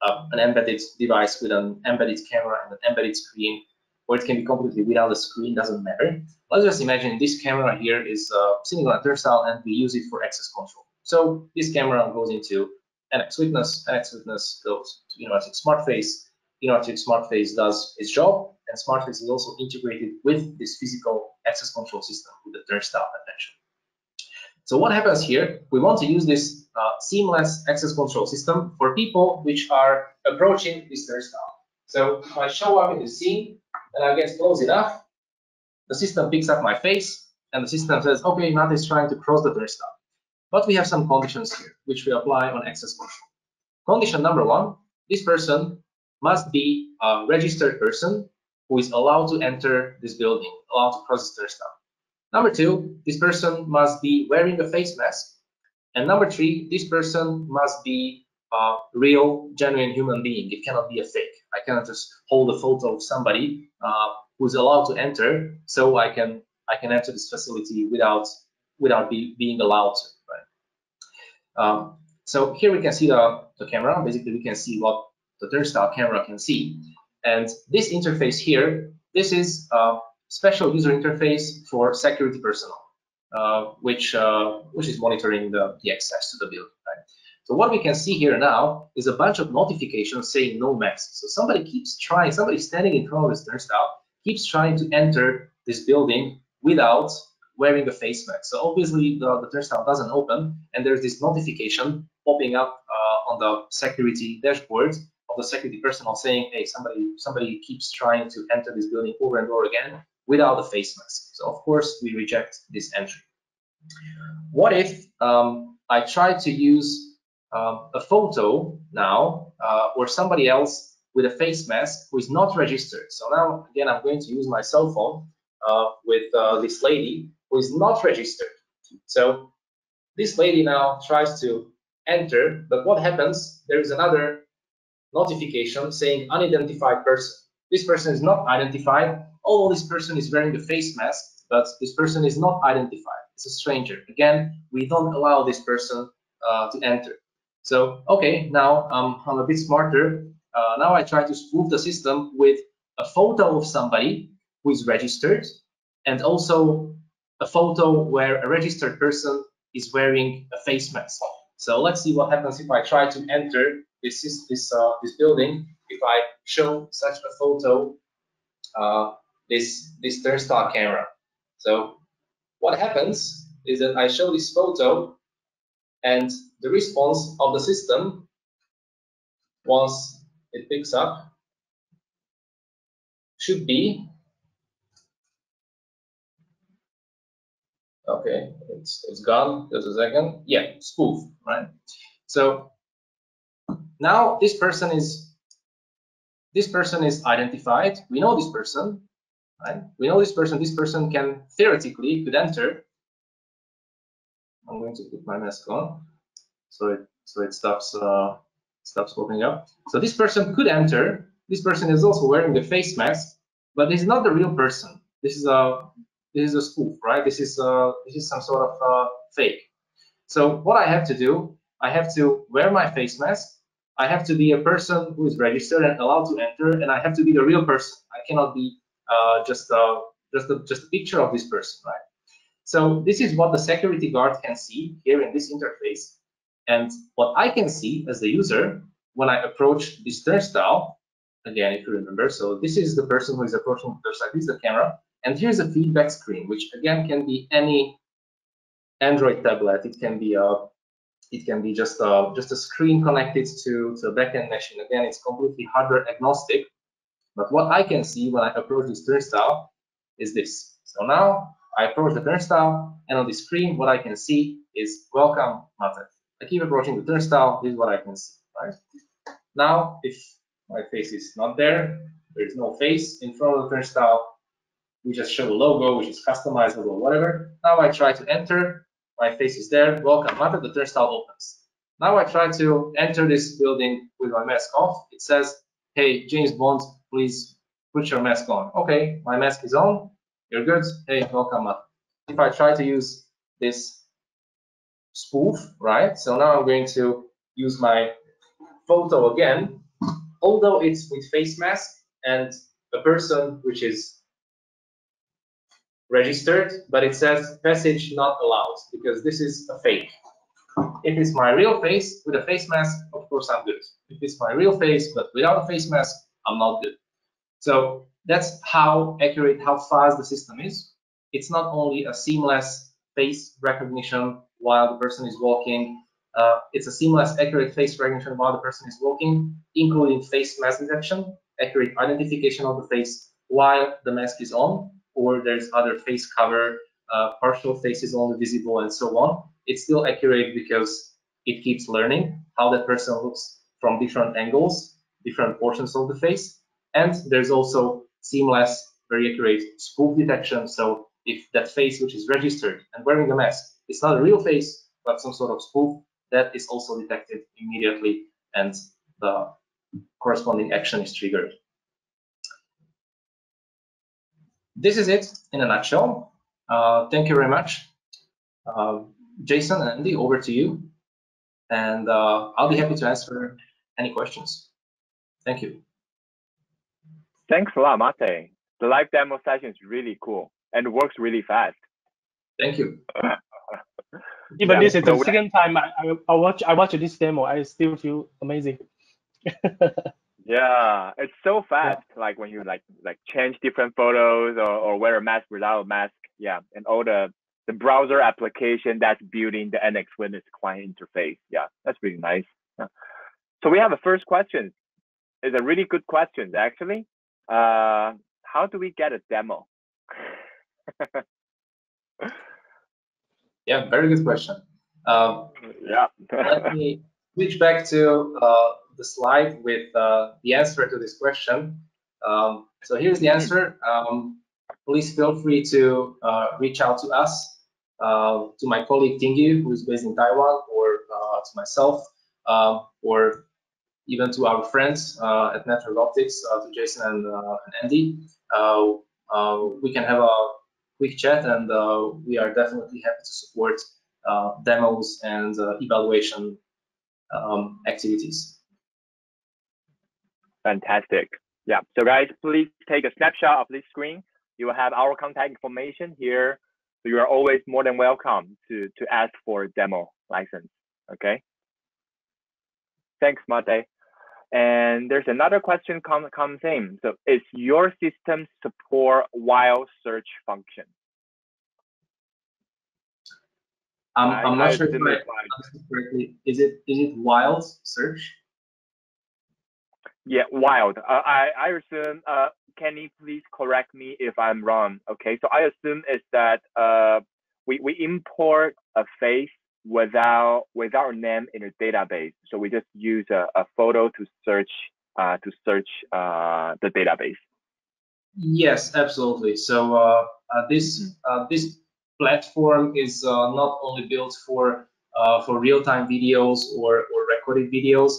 a, an embedded device with an embedded camera and an embedded screen, or it can be completely without a screen, doesn't matter. Let's just imagine this camera here is uh, sitting on a turnstile and we use it for access control. So this camera goes into NX Witness, NX Witness goes to Innovatrics SmartFace, Innovatrics SmartFace does its job, and SmartFace is also integrated with this physical access control system with the turnstile attention. So what happens here? We want to use this uh, seamless access control system for people which are approaching this turnstile. So if I show up in the scene and I get close enough, the system picks up my face and the system says, okay, Matt is trying to cross the turnstile. But we have some conditions here, which we apply on access control. Condition number one, this person must be a registered person who is allowed to enter this building, allowed to cross the turnstile. Number two, this person must be wearing a face mask. And number three, this person must be a real, genuine human being. It cannot be a fake. I cannot just hold a photo of somebody uh, who's allowed to enter, so I can I can enter this facility without without be, being allowed to. Right? Um, so here we can see the, the camera. Basically, we can see what the turnstile camera can see. And this interface here, this is a special user interface for security personnel, uh, which uh, which is monitoring the, the access to the building. Right? So what we can see here now is a bunch of notifications saying no mask. So somebody keeps trying, somebody standing in front of this turnstile keeps trying to enter this building without wearing a face mask. So obviously the, the turnstile doesn't open and there's this notification popping up uh, on the security dashboard the security personnel saying, hey, somebody somebody keeps trying to enter this building over and over again without a face mask. So of course we reject this entry. What if um, I try to use uh, a photo now uh, or somebody else with a face mask who is not registered. So now again I'm going to use my cell phone uh, with uh, this lady who is not registered. So this lady now tries to enter, but what happens? There is another notification saying unidentified person. This person is not identified, although this person is wearing a face mask, but this person is not identified. It's a stranger. Again, we don't allow this person uh, to enter. So, okay, now um, I'm a bit smarter. Uh, now I try to spoof the system with a photo of somebody who is registered and also a photo where a registered person is wearing a face mask. So let's see what happens if I try to enter this this uh, this building. If I show such a photo, uh, this this turnstile camera. So what happens is that I show this photo, and the response of the system once it picks up should be okay it's it's gone just a second. Yeah spoof right? So now this person is this person is identified. We know this person right? We know this person this person can theoretically could enter. I'm going to put my mask on so it so it stops uh stops popping up. So this person could enter. This person is also wearing the face mask but this is not the real person. This is a this is a spoof, right? This is uh, this is some sort of uh, fake. So what I have to do, I have to wear my face mask. I have to be a person who is registered and allowed to enter, and I have to be the real person. I cannot be uh, just uh, just a, just a picture of this person, right? So this is what the security guard can see here in this interface, and what I can see as the user when I approach this turnstile. Again, if you remember, so this is the person who is approaching the turnstile. This is the camera. And here's a feedback screen, which again can be any Android tablet. It can be a it can be just a just a screen connected to, to a backend machine. Again, it's completely hardware agnostic. But what I can see when I approach this turnstile is this. So now I approach the turnstile, and on the screen, what I can see is welcome Mate. I keep approaching the turnstile, this is what I can see. Right? Now, if my face is not there, there is no face in front of the turnstile, we just show a logo, which is customizable or whatever. Now I try to enter, my face is there, welcome Mate, the turnstile opens. now I try to enter this building with my mask off. It says, hey, James Bond, please put your mask on. Okay, my mask is on. You're good. Hey, welcome. Up. If I try to use this spoof, right? So now I'm going to use my photo again, although it's with face mask and a person which is registered, but it says passage not allowed because this is a fake. If it's my real face with a face mask, of course I'm good. If it's my real face but without a face mask, I'm not good. So that's how accurate, how fast the system is. It's not only a seamless face recognition while the person is walking, uh, it's a seamless, accurate face recognition while the person is walking, including face mask detection, accurate identification of the face while the mask is on, or there's other face cover, uh, partial face is only visible, and so on. It's still accurate because it keeps learning how that person looks from different angles, different portions of the face. And there's also seamless, very accurate spoof detection. So if that face which is registered and wearing a mask, it's not a real face, but some sort of spoof, that is also detected immediately and the corresponding action is triggered. This is it in a nutshell. Uh, thank you very much. Uh, Jason and Andy, over to you. And uh, I'll be happy to answer any questions. Thank you. Thanks a lot, Mate. The live demo session is really cool and works really fast. Thank you. Even Yeah, this is the second time I, I, I watch I watch this demo. I still feel amazing. Yeah, it's so fast. Like when you like like change different photos or, or wear a mask without a mask. Yeah, and all the the browser application that's building the NX Witness client interface. Yeah, that's really nice. Yeah. So we have a first question. It's a really good question actually. Uh, how do we get a demo? Yeah, very good question. Um, yeah. let me switch back to uh, the slide with uh, the answer to this question. Um, so here's the answer. Um, please feel free to uh, reach out to us, uh, to my colleague Tingyu, who is based in Taiwan, or uh, to myself, um, or even to our friends uh, at Network Optix, to Jason and, and Andy. We can have a quick chat, and we are definitely happy to support uh, demos and evaluation um, activities. Fantastic. Yeah. So guys, please take a snapshot of this screen. You will have our contact information here. So you are always more than welcome to, to ask for a demo license. Okay. Thanks, Mate. And there's another question come, comes in. So is your system support while search function? I'm, I- I'm not I sure if I correctly. Is it is it wild search? Yeah, wild. Uh, I I assume. Uh, can you please correct me if I'm wrong? Okay, so I assume is that uh we we import a face without without name in a database. So we just use a, a photo to search uh to search uh the database. Yes, absolutely. So uh, uh, this uh, this platform is uh, not only built for for real-time videos or, or recorded videos,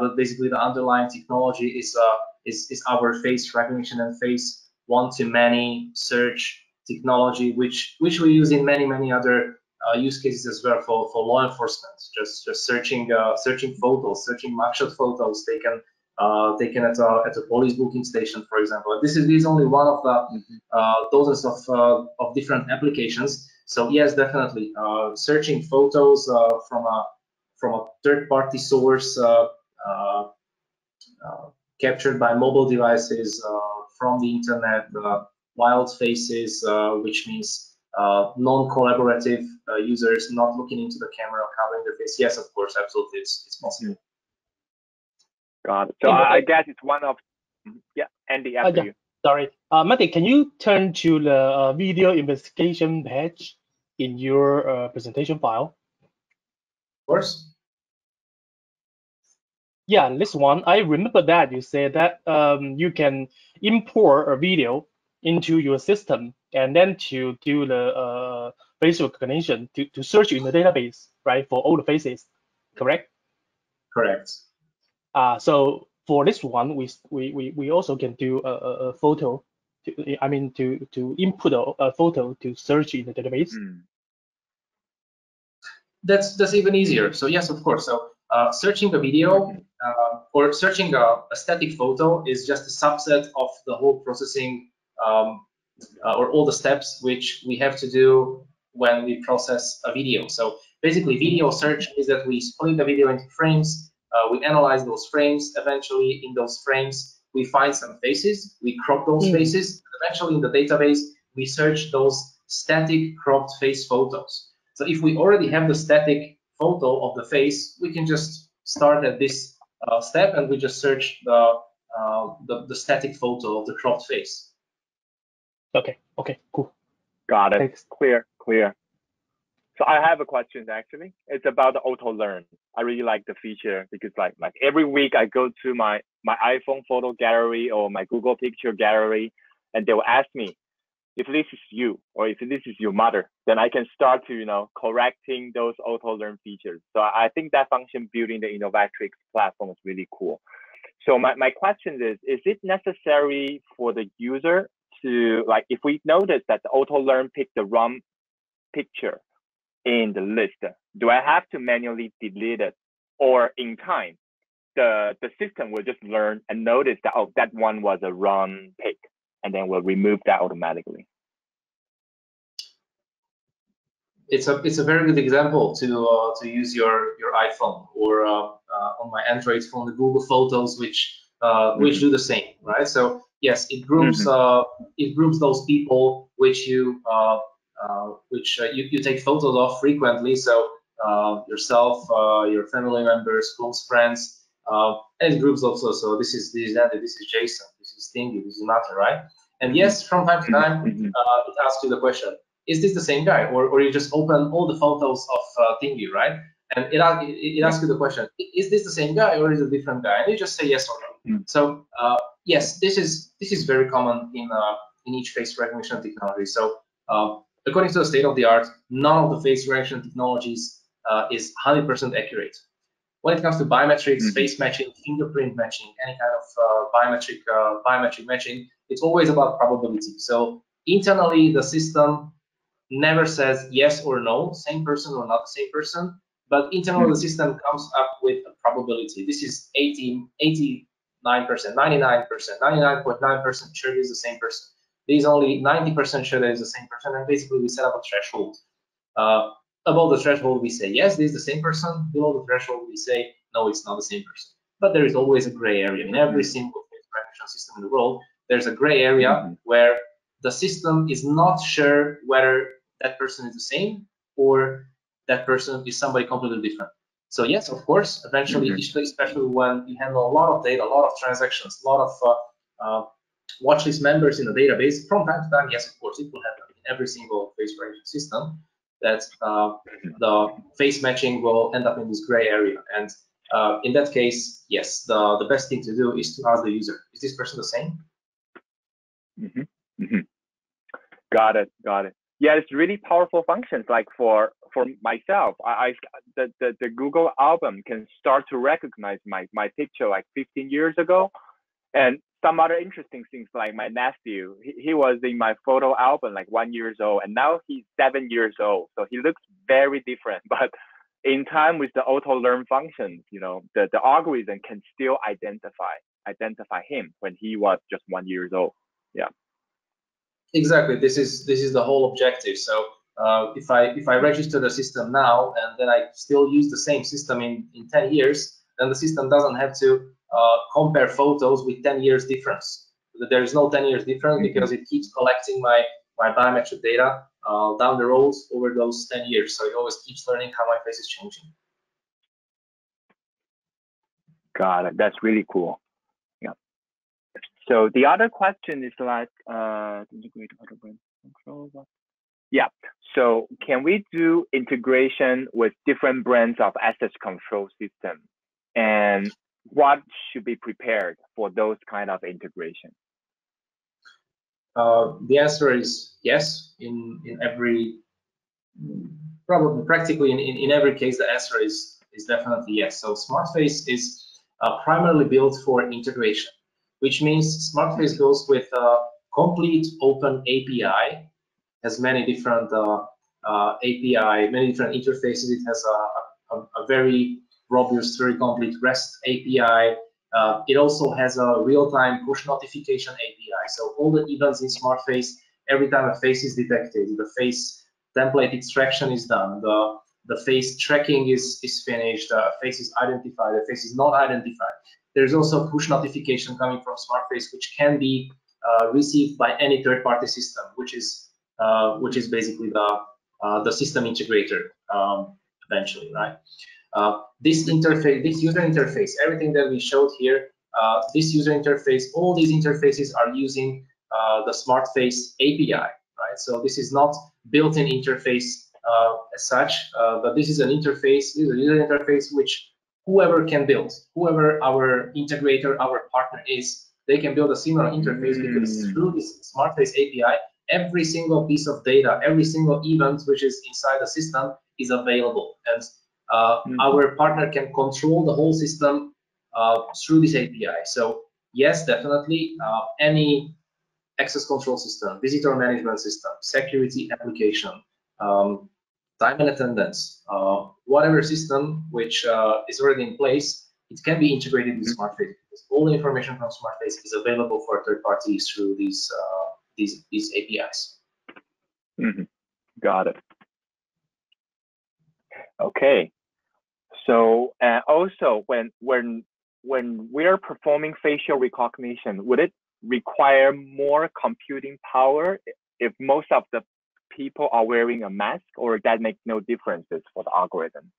but basically the underlying technology is uh, is, is our face recognition and face one-to-many search technology, which which we use in many many other uh, use cases as well for, for law enforcement. Just just searching uh, searching photos, searching mugshot photos taken uh, taken at a, at a police booking station, for example. This is, this is only one of the uh, dozens of, uh, of different applications. So yes, definitely, uh, searching photos uh, from a from a third-party source uh, uh, uh, captured by mobile devices uh, from the internet, uh, wild faces, uh, which means uh, non-collaborative uh, users not looking into the camera, covering their face. Yes, of course, absolutely, it's, it's possible. Got it. So Yeah, I, I I- guess it's one of Mhm. yeah Andy Uh, after yeah. you. Sorry, uh, Mate, can you turn to the uh, video investigation page in your uh, presentation file? Of course. Yeah, this one, I remember that you said that um, you can import a video into your system and then to do the uh, face recognition to, to search in the database, right, for all the faces. correct? Correct. Uh, so for this one, we we we, we also can do a, a, a photo. To, I mean, to to input a, a photo to search in the database. Mm. That's that's even easier. So yes, of course. So uh, searching a video uh, or searching a, a, static photo is just a subset of the whole processing um, uh, or all the steps which we have to do when we process a video. So basically, video search is that we split the video into frames, uh, we analyze those frames. Eventually, in those frames, we find some faces, we crop those mm. faces. Eventually, in the database, we search those static cropped face photos. So if we already have the static photo of the face, we can just start at this uh, step and we just search the, uh, the, the static photo of the cropped face. Okay. Okay. Cool. Got it. Thanks. Clear. Clear. So I have a question actually. It's about the auto learn. I really like the feature because like like every week I go to my my iPhone photo gallery or my Google picture gallery and they will ask me if this is you or if this is your mother, then I can start to you know correcting those auto learn features. So I think that function building the Innovatrics platform is really cool. So my, my question is, is it necessary for the user to like if we notice that the auto learn picked the wrong picture in the list, do I have to manually delete it? Or in time, the, the system will just learn and notice that, oh, that one was a wrong pick, and then we'll remove that automatically. It's a it's a very good example to uh, to use your your iPhone or uh, uh, on my Android phone the Google Photos which uh, which mm -hmm. do the same right so yes it groups mm -hmm. it groups those people which you uh, uh, which uh, you, you take photos of frequently. So uh, yourself, your family members, close friends, and groups also. So this is this is Andy, this is Jason, this is is right? And yes, from time to time, mm-hmm. it asks you the question: Is this the same guy? Or, or you just open all the photos of uh, Tingyu, right? And it, it, it asks you the question: Is this the same guy or is it a different guy? And you just say yes or no. Mm. So uh, yes, this is this is very common in uh, in each face recognition technology. So according to the state of the art, none of the face recognition technologies uh, is 100% accurate. When it comes to biometrics, mm -hmm. face matching, fingerprint matching, any kind of uh, biometric uh, biometric matching, it's always about probability. So internally, the system never says yes or no, same person or not the same person, but internally mm -hmm. the system comes up with a probability. This is 80, 89%, 99%, 99.9% sure it is the same person there's only 90% sure that it's the same person, and basically we set up a threshold. Uh, above the threshold, we say yes, this is the same person. Below the threshold, we say no, it's not the same person. But there is always a gray area in every single recognition system in the world. There's a gray area mm -hmm. where the system is not sure whether that person is the same or that person is somebody completely different. So yes, of course, eventually, mm -hmm. especially when you handle a lot of data, a lot of transactions, a lot of uh, uh, watchlist members in the database, from time to time, yes, of course, it will happen in every single face recognition system that uh, the face matching will end up in this gray area. And uh, in that case, yes, the, the best thing to do is to ask the user, is this person the same? Mm -hmm. Mm -hmm. Got it, got it. Yeah, it's really powerful functions. Like for for myself, I, I the, the the Google album can start to recognize my my picture like 15 years ago, and some other interesting things like my nephew he, he, was in my photo album like one years old and now he's seven years old so he looks very different but in time with the auto learn functions you know the, the algorithm can still identify identify him when he was just one years old yeah. Exactly this is this is the whole objective so uh, if i if i register the system now and then i still use the same system in in 10 years then the system doesn't have to uh, compare photos with 10 years difference. There is no 10 years difference mm -hmm. because it keeps collecting my, my biometric data uh, down the road over those 10 years. So it always keeps learning how my face is changing. Got it. That's really cool. Yeah. So the other question is like, uh, yeah. So can we do integration with different brands of access control system? And what should be prepared for those kind of integration? Uh, the answer is yes. In in every probably practically in, in, in every case, the answer is is definitely yes. So SmartFace is uh, primarily built for integration, which means SmartFace goes with a complete open API, has many different uh, uh, API, many different interfaces. It has a, a, a very robust, very complete REST API. Uh, it also has a real-time push notification API. So all the events in SmartFace, every time a face is detected, the face template extraction is done, the the face tracking is, is finished, the face is identified, the face is not identified. There's also push notification coming from SmartFace, which can be uh, received by any third-party system, which is uh, which is basically the uh, the system integrator um, eventually, right? Uh, this interface, this user interface, everything that we showed here, uh, this user interface, all these interfaces are using uh, the SmartFace API, right? So this is not built-in interface uh, as such, uh, but this is an interface, this is a user interface which whoever can build, whoever our integrator, our partner is, they can build a similar interface mm. because through this SmartFace API, every single piece of data, every single event which is inside the system is available. And uh, mm. our partner can control the whole system uh, through this API. So yes, definitely, uh, any access control system, visitor management system, security application, um, time and attendance, uh, whatever system which uh, is already in place, it can be integrated with mm-hmm. SmartFace because all the information from SmartFace is available for third parties through these uh, these these APIs. Mm -hmm. Got it. Okay. So and also when when when we're performing facial recognition, would it require more computing power if most of the people are wearing a mask, or that makes no differences for the algorithm?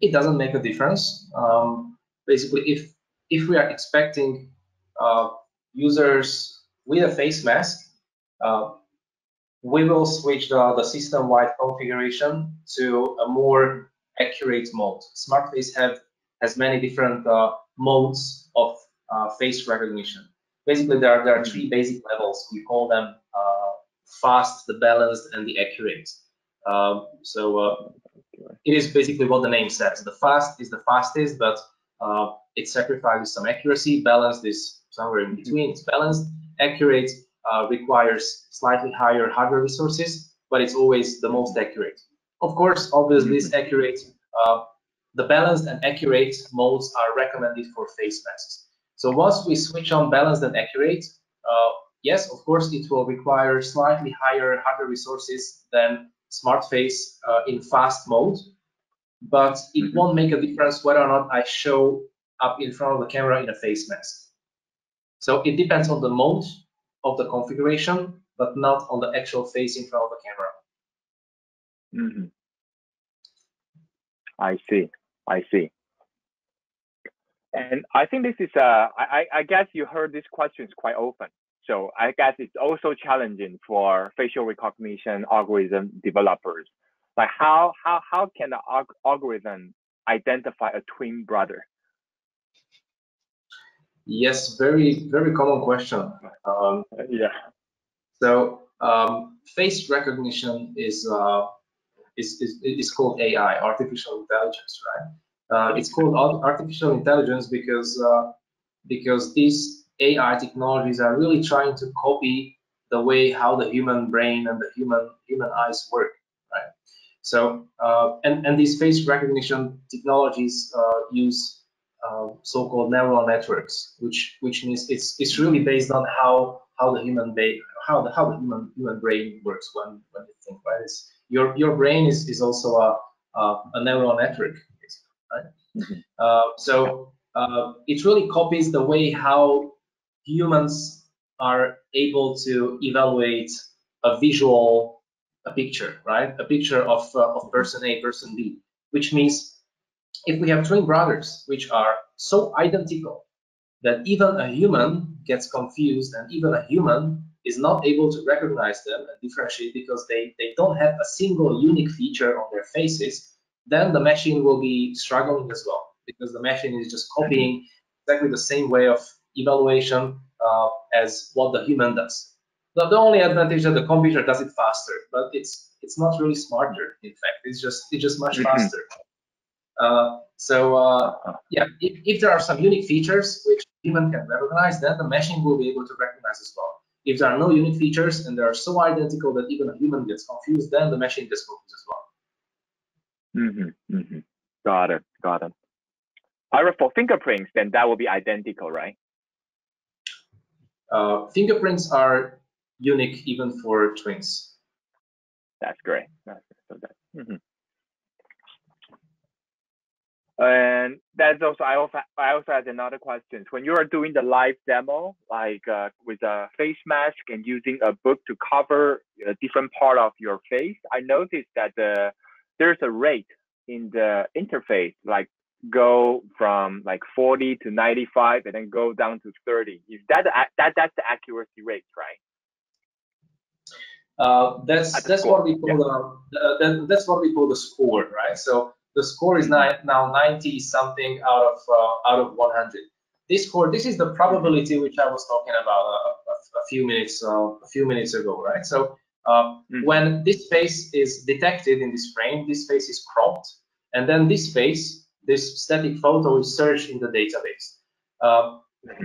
It doesn't make a difference. Um, basically, if if we are expecting uh, users with a face mask, uh, we will switch the, the system-wide configuration to a more accurate mode. SmartFace have has many different uh, modes of uh, face recognition. Basically, there are, there are three basic levels. We call them uh, fast, the balanced, and the accurate. Um, so uh, it is basically what the name says. The fast is the fastest, but uh, it sacrifices some accuracy. Balanced is somewhere in between. It's balanced. Accurate uh, requires slightly higher hardware resources, but it's always the most accurate. Of course, obviously, this accurate, uh, the balanced and accurate modes are recommended for face masks. So once we switch on balanced and accurate, uh, yes, of course, it will require slightly higher hardware resources than SmartFace uh, in fast mode, but it mm -hmm. won't make a difference whether or not I show up in front of the camera in a face mask. So it depends on the mode of the configuration, but not on the actual face in front of the camera. Mm -hmm. I see. I see. And I think this is, uh, I, I guess you heard these questions quite often. So I guess it's also challenging for facial recognition algorithm developers. Like how, how, how can the algorithm identify a twin brother? Yes, very very common question. Um, yeah. So um, face recognition is, uh, is, is is called AI, artificial intelligence, right? Uh, it's called artificial intelligence because uh, because these AI technologies are really trying to copy the way how the human brain and the human human eyes work, right? So uh, and and these face recognition technologies uh, use uh, so-called neural networks, which which means it's it's really based on how how the human brain how the how the human human brain works when when you think right. It's, your your brain is is also a a, a neural network, right? Mm -hmm. uh, so uh, it really copies the way how humans are able to evaluate a visual a picture, right? A picture of uh, of person A, person B, which means if we have twin brothers which are so identical that even a human gets confused and even a human is not able to recognize them and differentiate because they, they don't have a single unique feature on their faces, then the machine will be struggling as well because the machine is just copying exactly the same way of evaluation uh, as what the human does. the, the only advantage that the computer does it faster, but it's it's not really smarter. In fact, it's just it's just much Mhm. faster. Uh, so uh, yeah, if, if there are some unique features which human can recognize, then the machine will be able to recognize as well. If there are no unique features and they are so identical that even a human gets confused, then the machine gets confused as well. Mm-hmm, mm-hmm. Got it, got it. However, for fingerprints, then that will be identical, right? Uh, fingerprints are unique even for twins. That's great. That's so that. mhm. And that's also I also I also had another question. When you are doing the live demo, like uh, with a face mask and using a book to cover a different part of your face, I noticed that uh, there's a rate in the interface, like go from like 40 to 95 and then go down to 30. Is that that that's the accuracy rate, right? Uh, that's that's score, what we call the, uh, that, that's what we call the score, right? So the score is now 90 something out of uh, out of 100. This score, this is the probability which I was talking about uh, a, a few minutes uh, a few minutes ago, right? So uh, Mhm. when this face is detected in this frame, this face is cropped, and then this face, this static photo is searched in the database. Uh,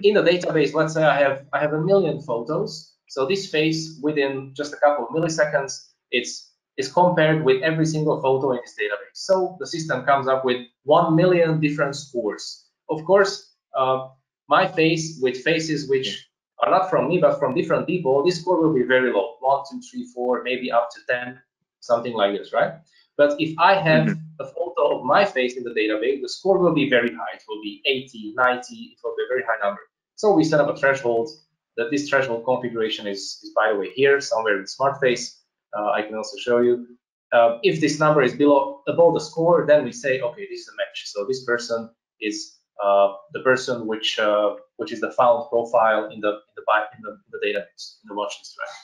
in the database, let's say I have I have a million photos. So this face within just a couple of milliseconds, it's is compared with every single photo in this database. So the system comes up with one million different scores. Of course, uh, my face with faces which are not from me but from different people, this score will be very low, one, two, three, four, maybe up to ten, something like this, right? But if I have a photo of my face in the database, the score will be very high. It will be 80, 90, it will be a very high number. So we set up a threshold that this threshold configuration is, is by the way, here somewhere in SmartFace. Uh, I can also show you. Uh, if this number is below above the score, then we say, okay, this is a match. So this person is uh, the person which which is the found profile in the in the, in the, in the database in the watch list, right?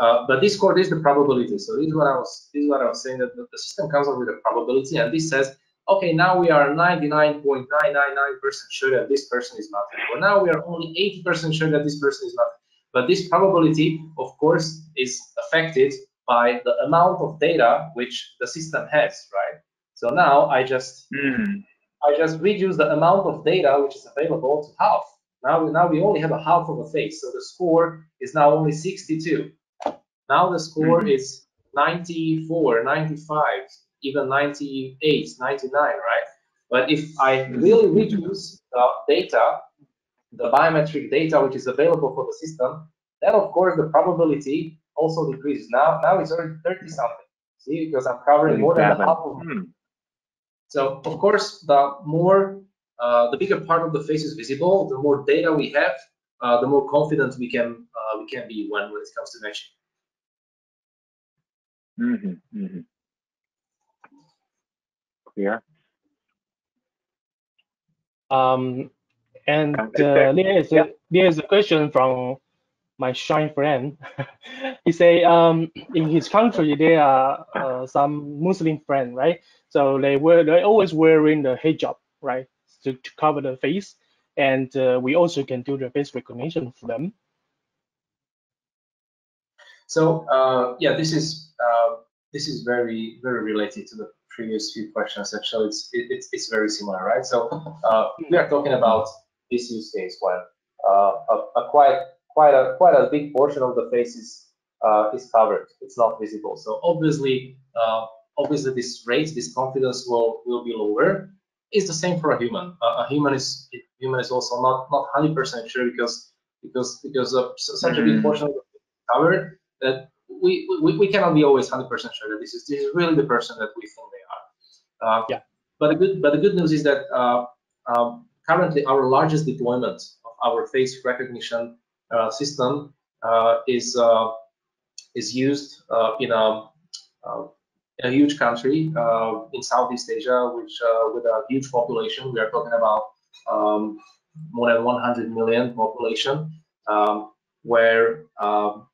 Uh, but this score is the probability. So this is what I was this is what I was saying that the, the system comes up with a probability, and this says, okay, now we are 99.999% sure that this person is not, or now we are only 80% sure that this person is not. But this probability, of course, is affected by the amount of data which the system has, right? So now I just Mm. I just reduce the amount of data which is available to half. Now, now we only have a half of a face, so the score is now only 62. Now the score Mhm. is 94, 95, even 98, 99, right? But if I really reduce the data, the biometric data which is available for the system, then of course the probability also decreases. Now, now it's already 30 something. See, because I'm covering more than the 27. half of Hmm. so of course, the more, uh, the bigger part of the face is visible, the more data we have, uh, the more confident we can uh, we can be when when it comes to matching. Mm-hmm, mm-hmm. Clear. Um, and uh, there is a, Yeah. there is a question from my shy friend. he say um, in his country there are uh, some Muslim friends, right? So they wear they always wearing the hijab, right, to, to cover the face, and uh, we also can do the face recognition for them. So uh, yeah, this is uh, this is very very related to the previous few questions. Actually, it's it, it's it's very similar, right? So uh, we are talking about this use case when uh, a, a quite quite a quite a big portion of the face is uh, is covered. It's not visible. So obviously, uh, obviously this rate, this confidence will will be lower. It's the same for a human. Uh, a human is human is also not not 100% sure because because because of su- such a big Mhm. portion of the face covered that we, we, we cannot be always 100% sure that this is this is really the person that we think they are. Uh, Yeah. But the good but the good news is that uh, um, currently our largest deployment of our face recognition system uh, is uh, is used uh, in a uh, in a huge country uh, in Southeast Asia, which uh, with a huge population. We are talking about um, more than 100 million population, um, where um,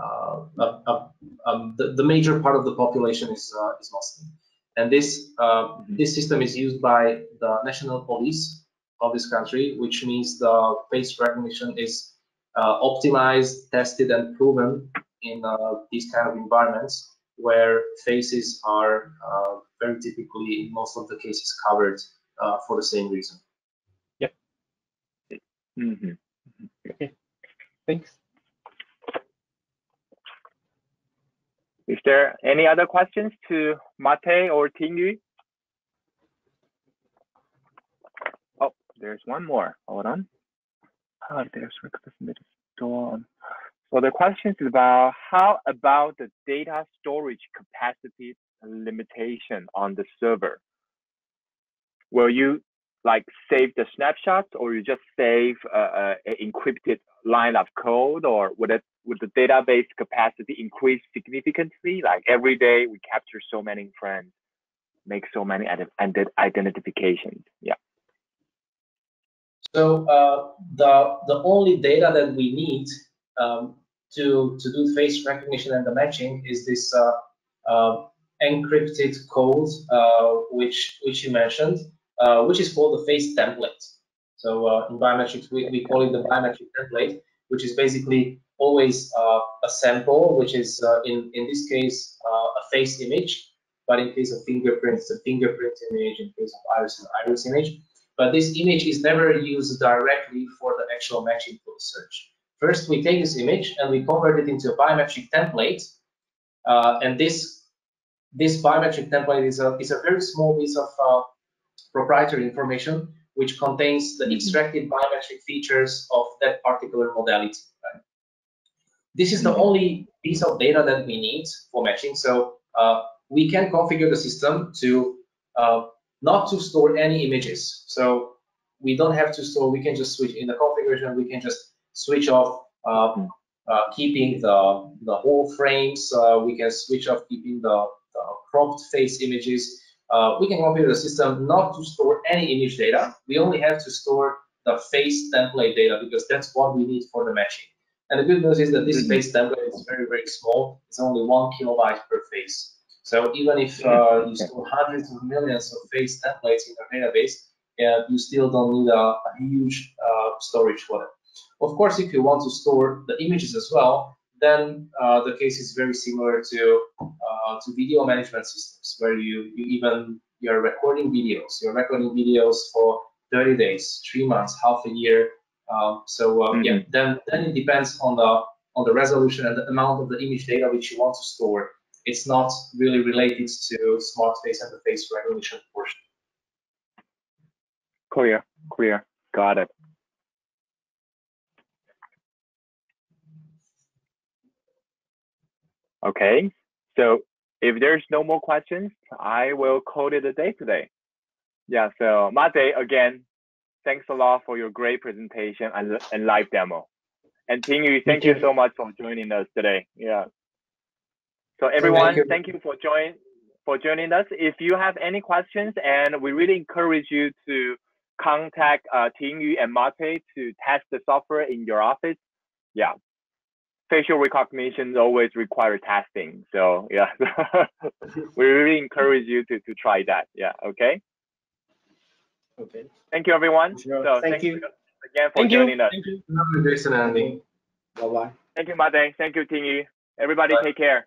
uh, uh, uh, um, the, the major part of the population is uh, is Muslim, and this uh, this system is used by the national police of this country, which means the face recognition is uh, optimized, tested, and proven in uh, these kind of environments where faces are uh, very typically, in most of the cases, covered uh, for the same reason. Yep. Mm -hmm. Okay. Thanks. Is there any other questions to Mate or Tingyu? Oh, there's one more. Hold on. Oh, there's store. So the question is about how about the data storage capacity limitation on the server? Will you like save the snapshots or you just save uh, an encrypted line of code or would it would the database capacity increase significantly? Like every day we capture so many friends, make so many ident identifications. Yeah. So uh, the the only data that we need um, to, to do face recognition and the matching is this uh, uh, encrypted code, uh, which, which you mentioned, uh, which is called the face template. So uh, in biometrics, we, we call it the biometric template, which is basically always uh, a sample, which is in, in this case, a face image, but in case of fingerprints, a fingerprint image, in case of iris, an iris image. But this image is never used directly for the actual matching the search. First, we take this image and we convert it into a biometric template. Uh, and this, this biometric template is a, is a very small piece of uh, proprietary information which contains the mm-hmm. extracted biometric features of that particular modality. Right? This is the mm-hmm. only piece of data that we need for matching. So uh, we can configure the system to uh, not to store any images. So we don't have to store, we can just switch in the configuration, we can just switch off uh, uh, keeping the, the whole frames. Uh, we can switch off keeping the, the cropped face images. Uh, we can configure the system not to store any image data. We only have to store the face template data because that's what we need for the matching. And the good news is that this mm -hmm. face template is very, very small. It's only one kilobyte per face. So even if uh, you store hundreds of millions of face templates in your database, uh, you still don't need a, a huge uh, storage for them. Of course, if you want to store the images as well, then uh, the case is very similar to uh, to video management systems, where you you even you're recording videos. You're recording videos for 30 days, three months, half a year. Um, so mm -hmm. yeah, then then it depends on the on the resolution and the amount of the image data which you want to store. It's not really related to SmartFace and face recognition portion. Clear, clear, got it. Okay, so if there's no more questions, I will call it a day today. Yeah, so Mate, again, thanks a lot for your great presentation and, and live demo. And Tingyu, thank, thank you. you so much for joining us today. Yeah. So everyone, thank you. thank you for join for joining us. If you have any questions, and we really encourage you to contact uh, Tingyu and Mate to test the software in your office. Yeah, facial recognition always require testing. So yeah, we really encourage you to, to try that. Yeah. Okay. Okay. Thank you, everyone. Sure. So thank you again for thank joining you. us. Thank you. Jason Andy. Bye bye. Thank you, Mate. Thank you, Tingyu. Everybody, bye. take care.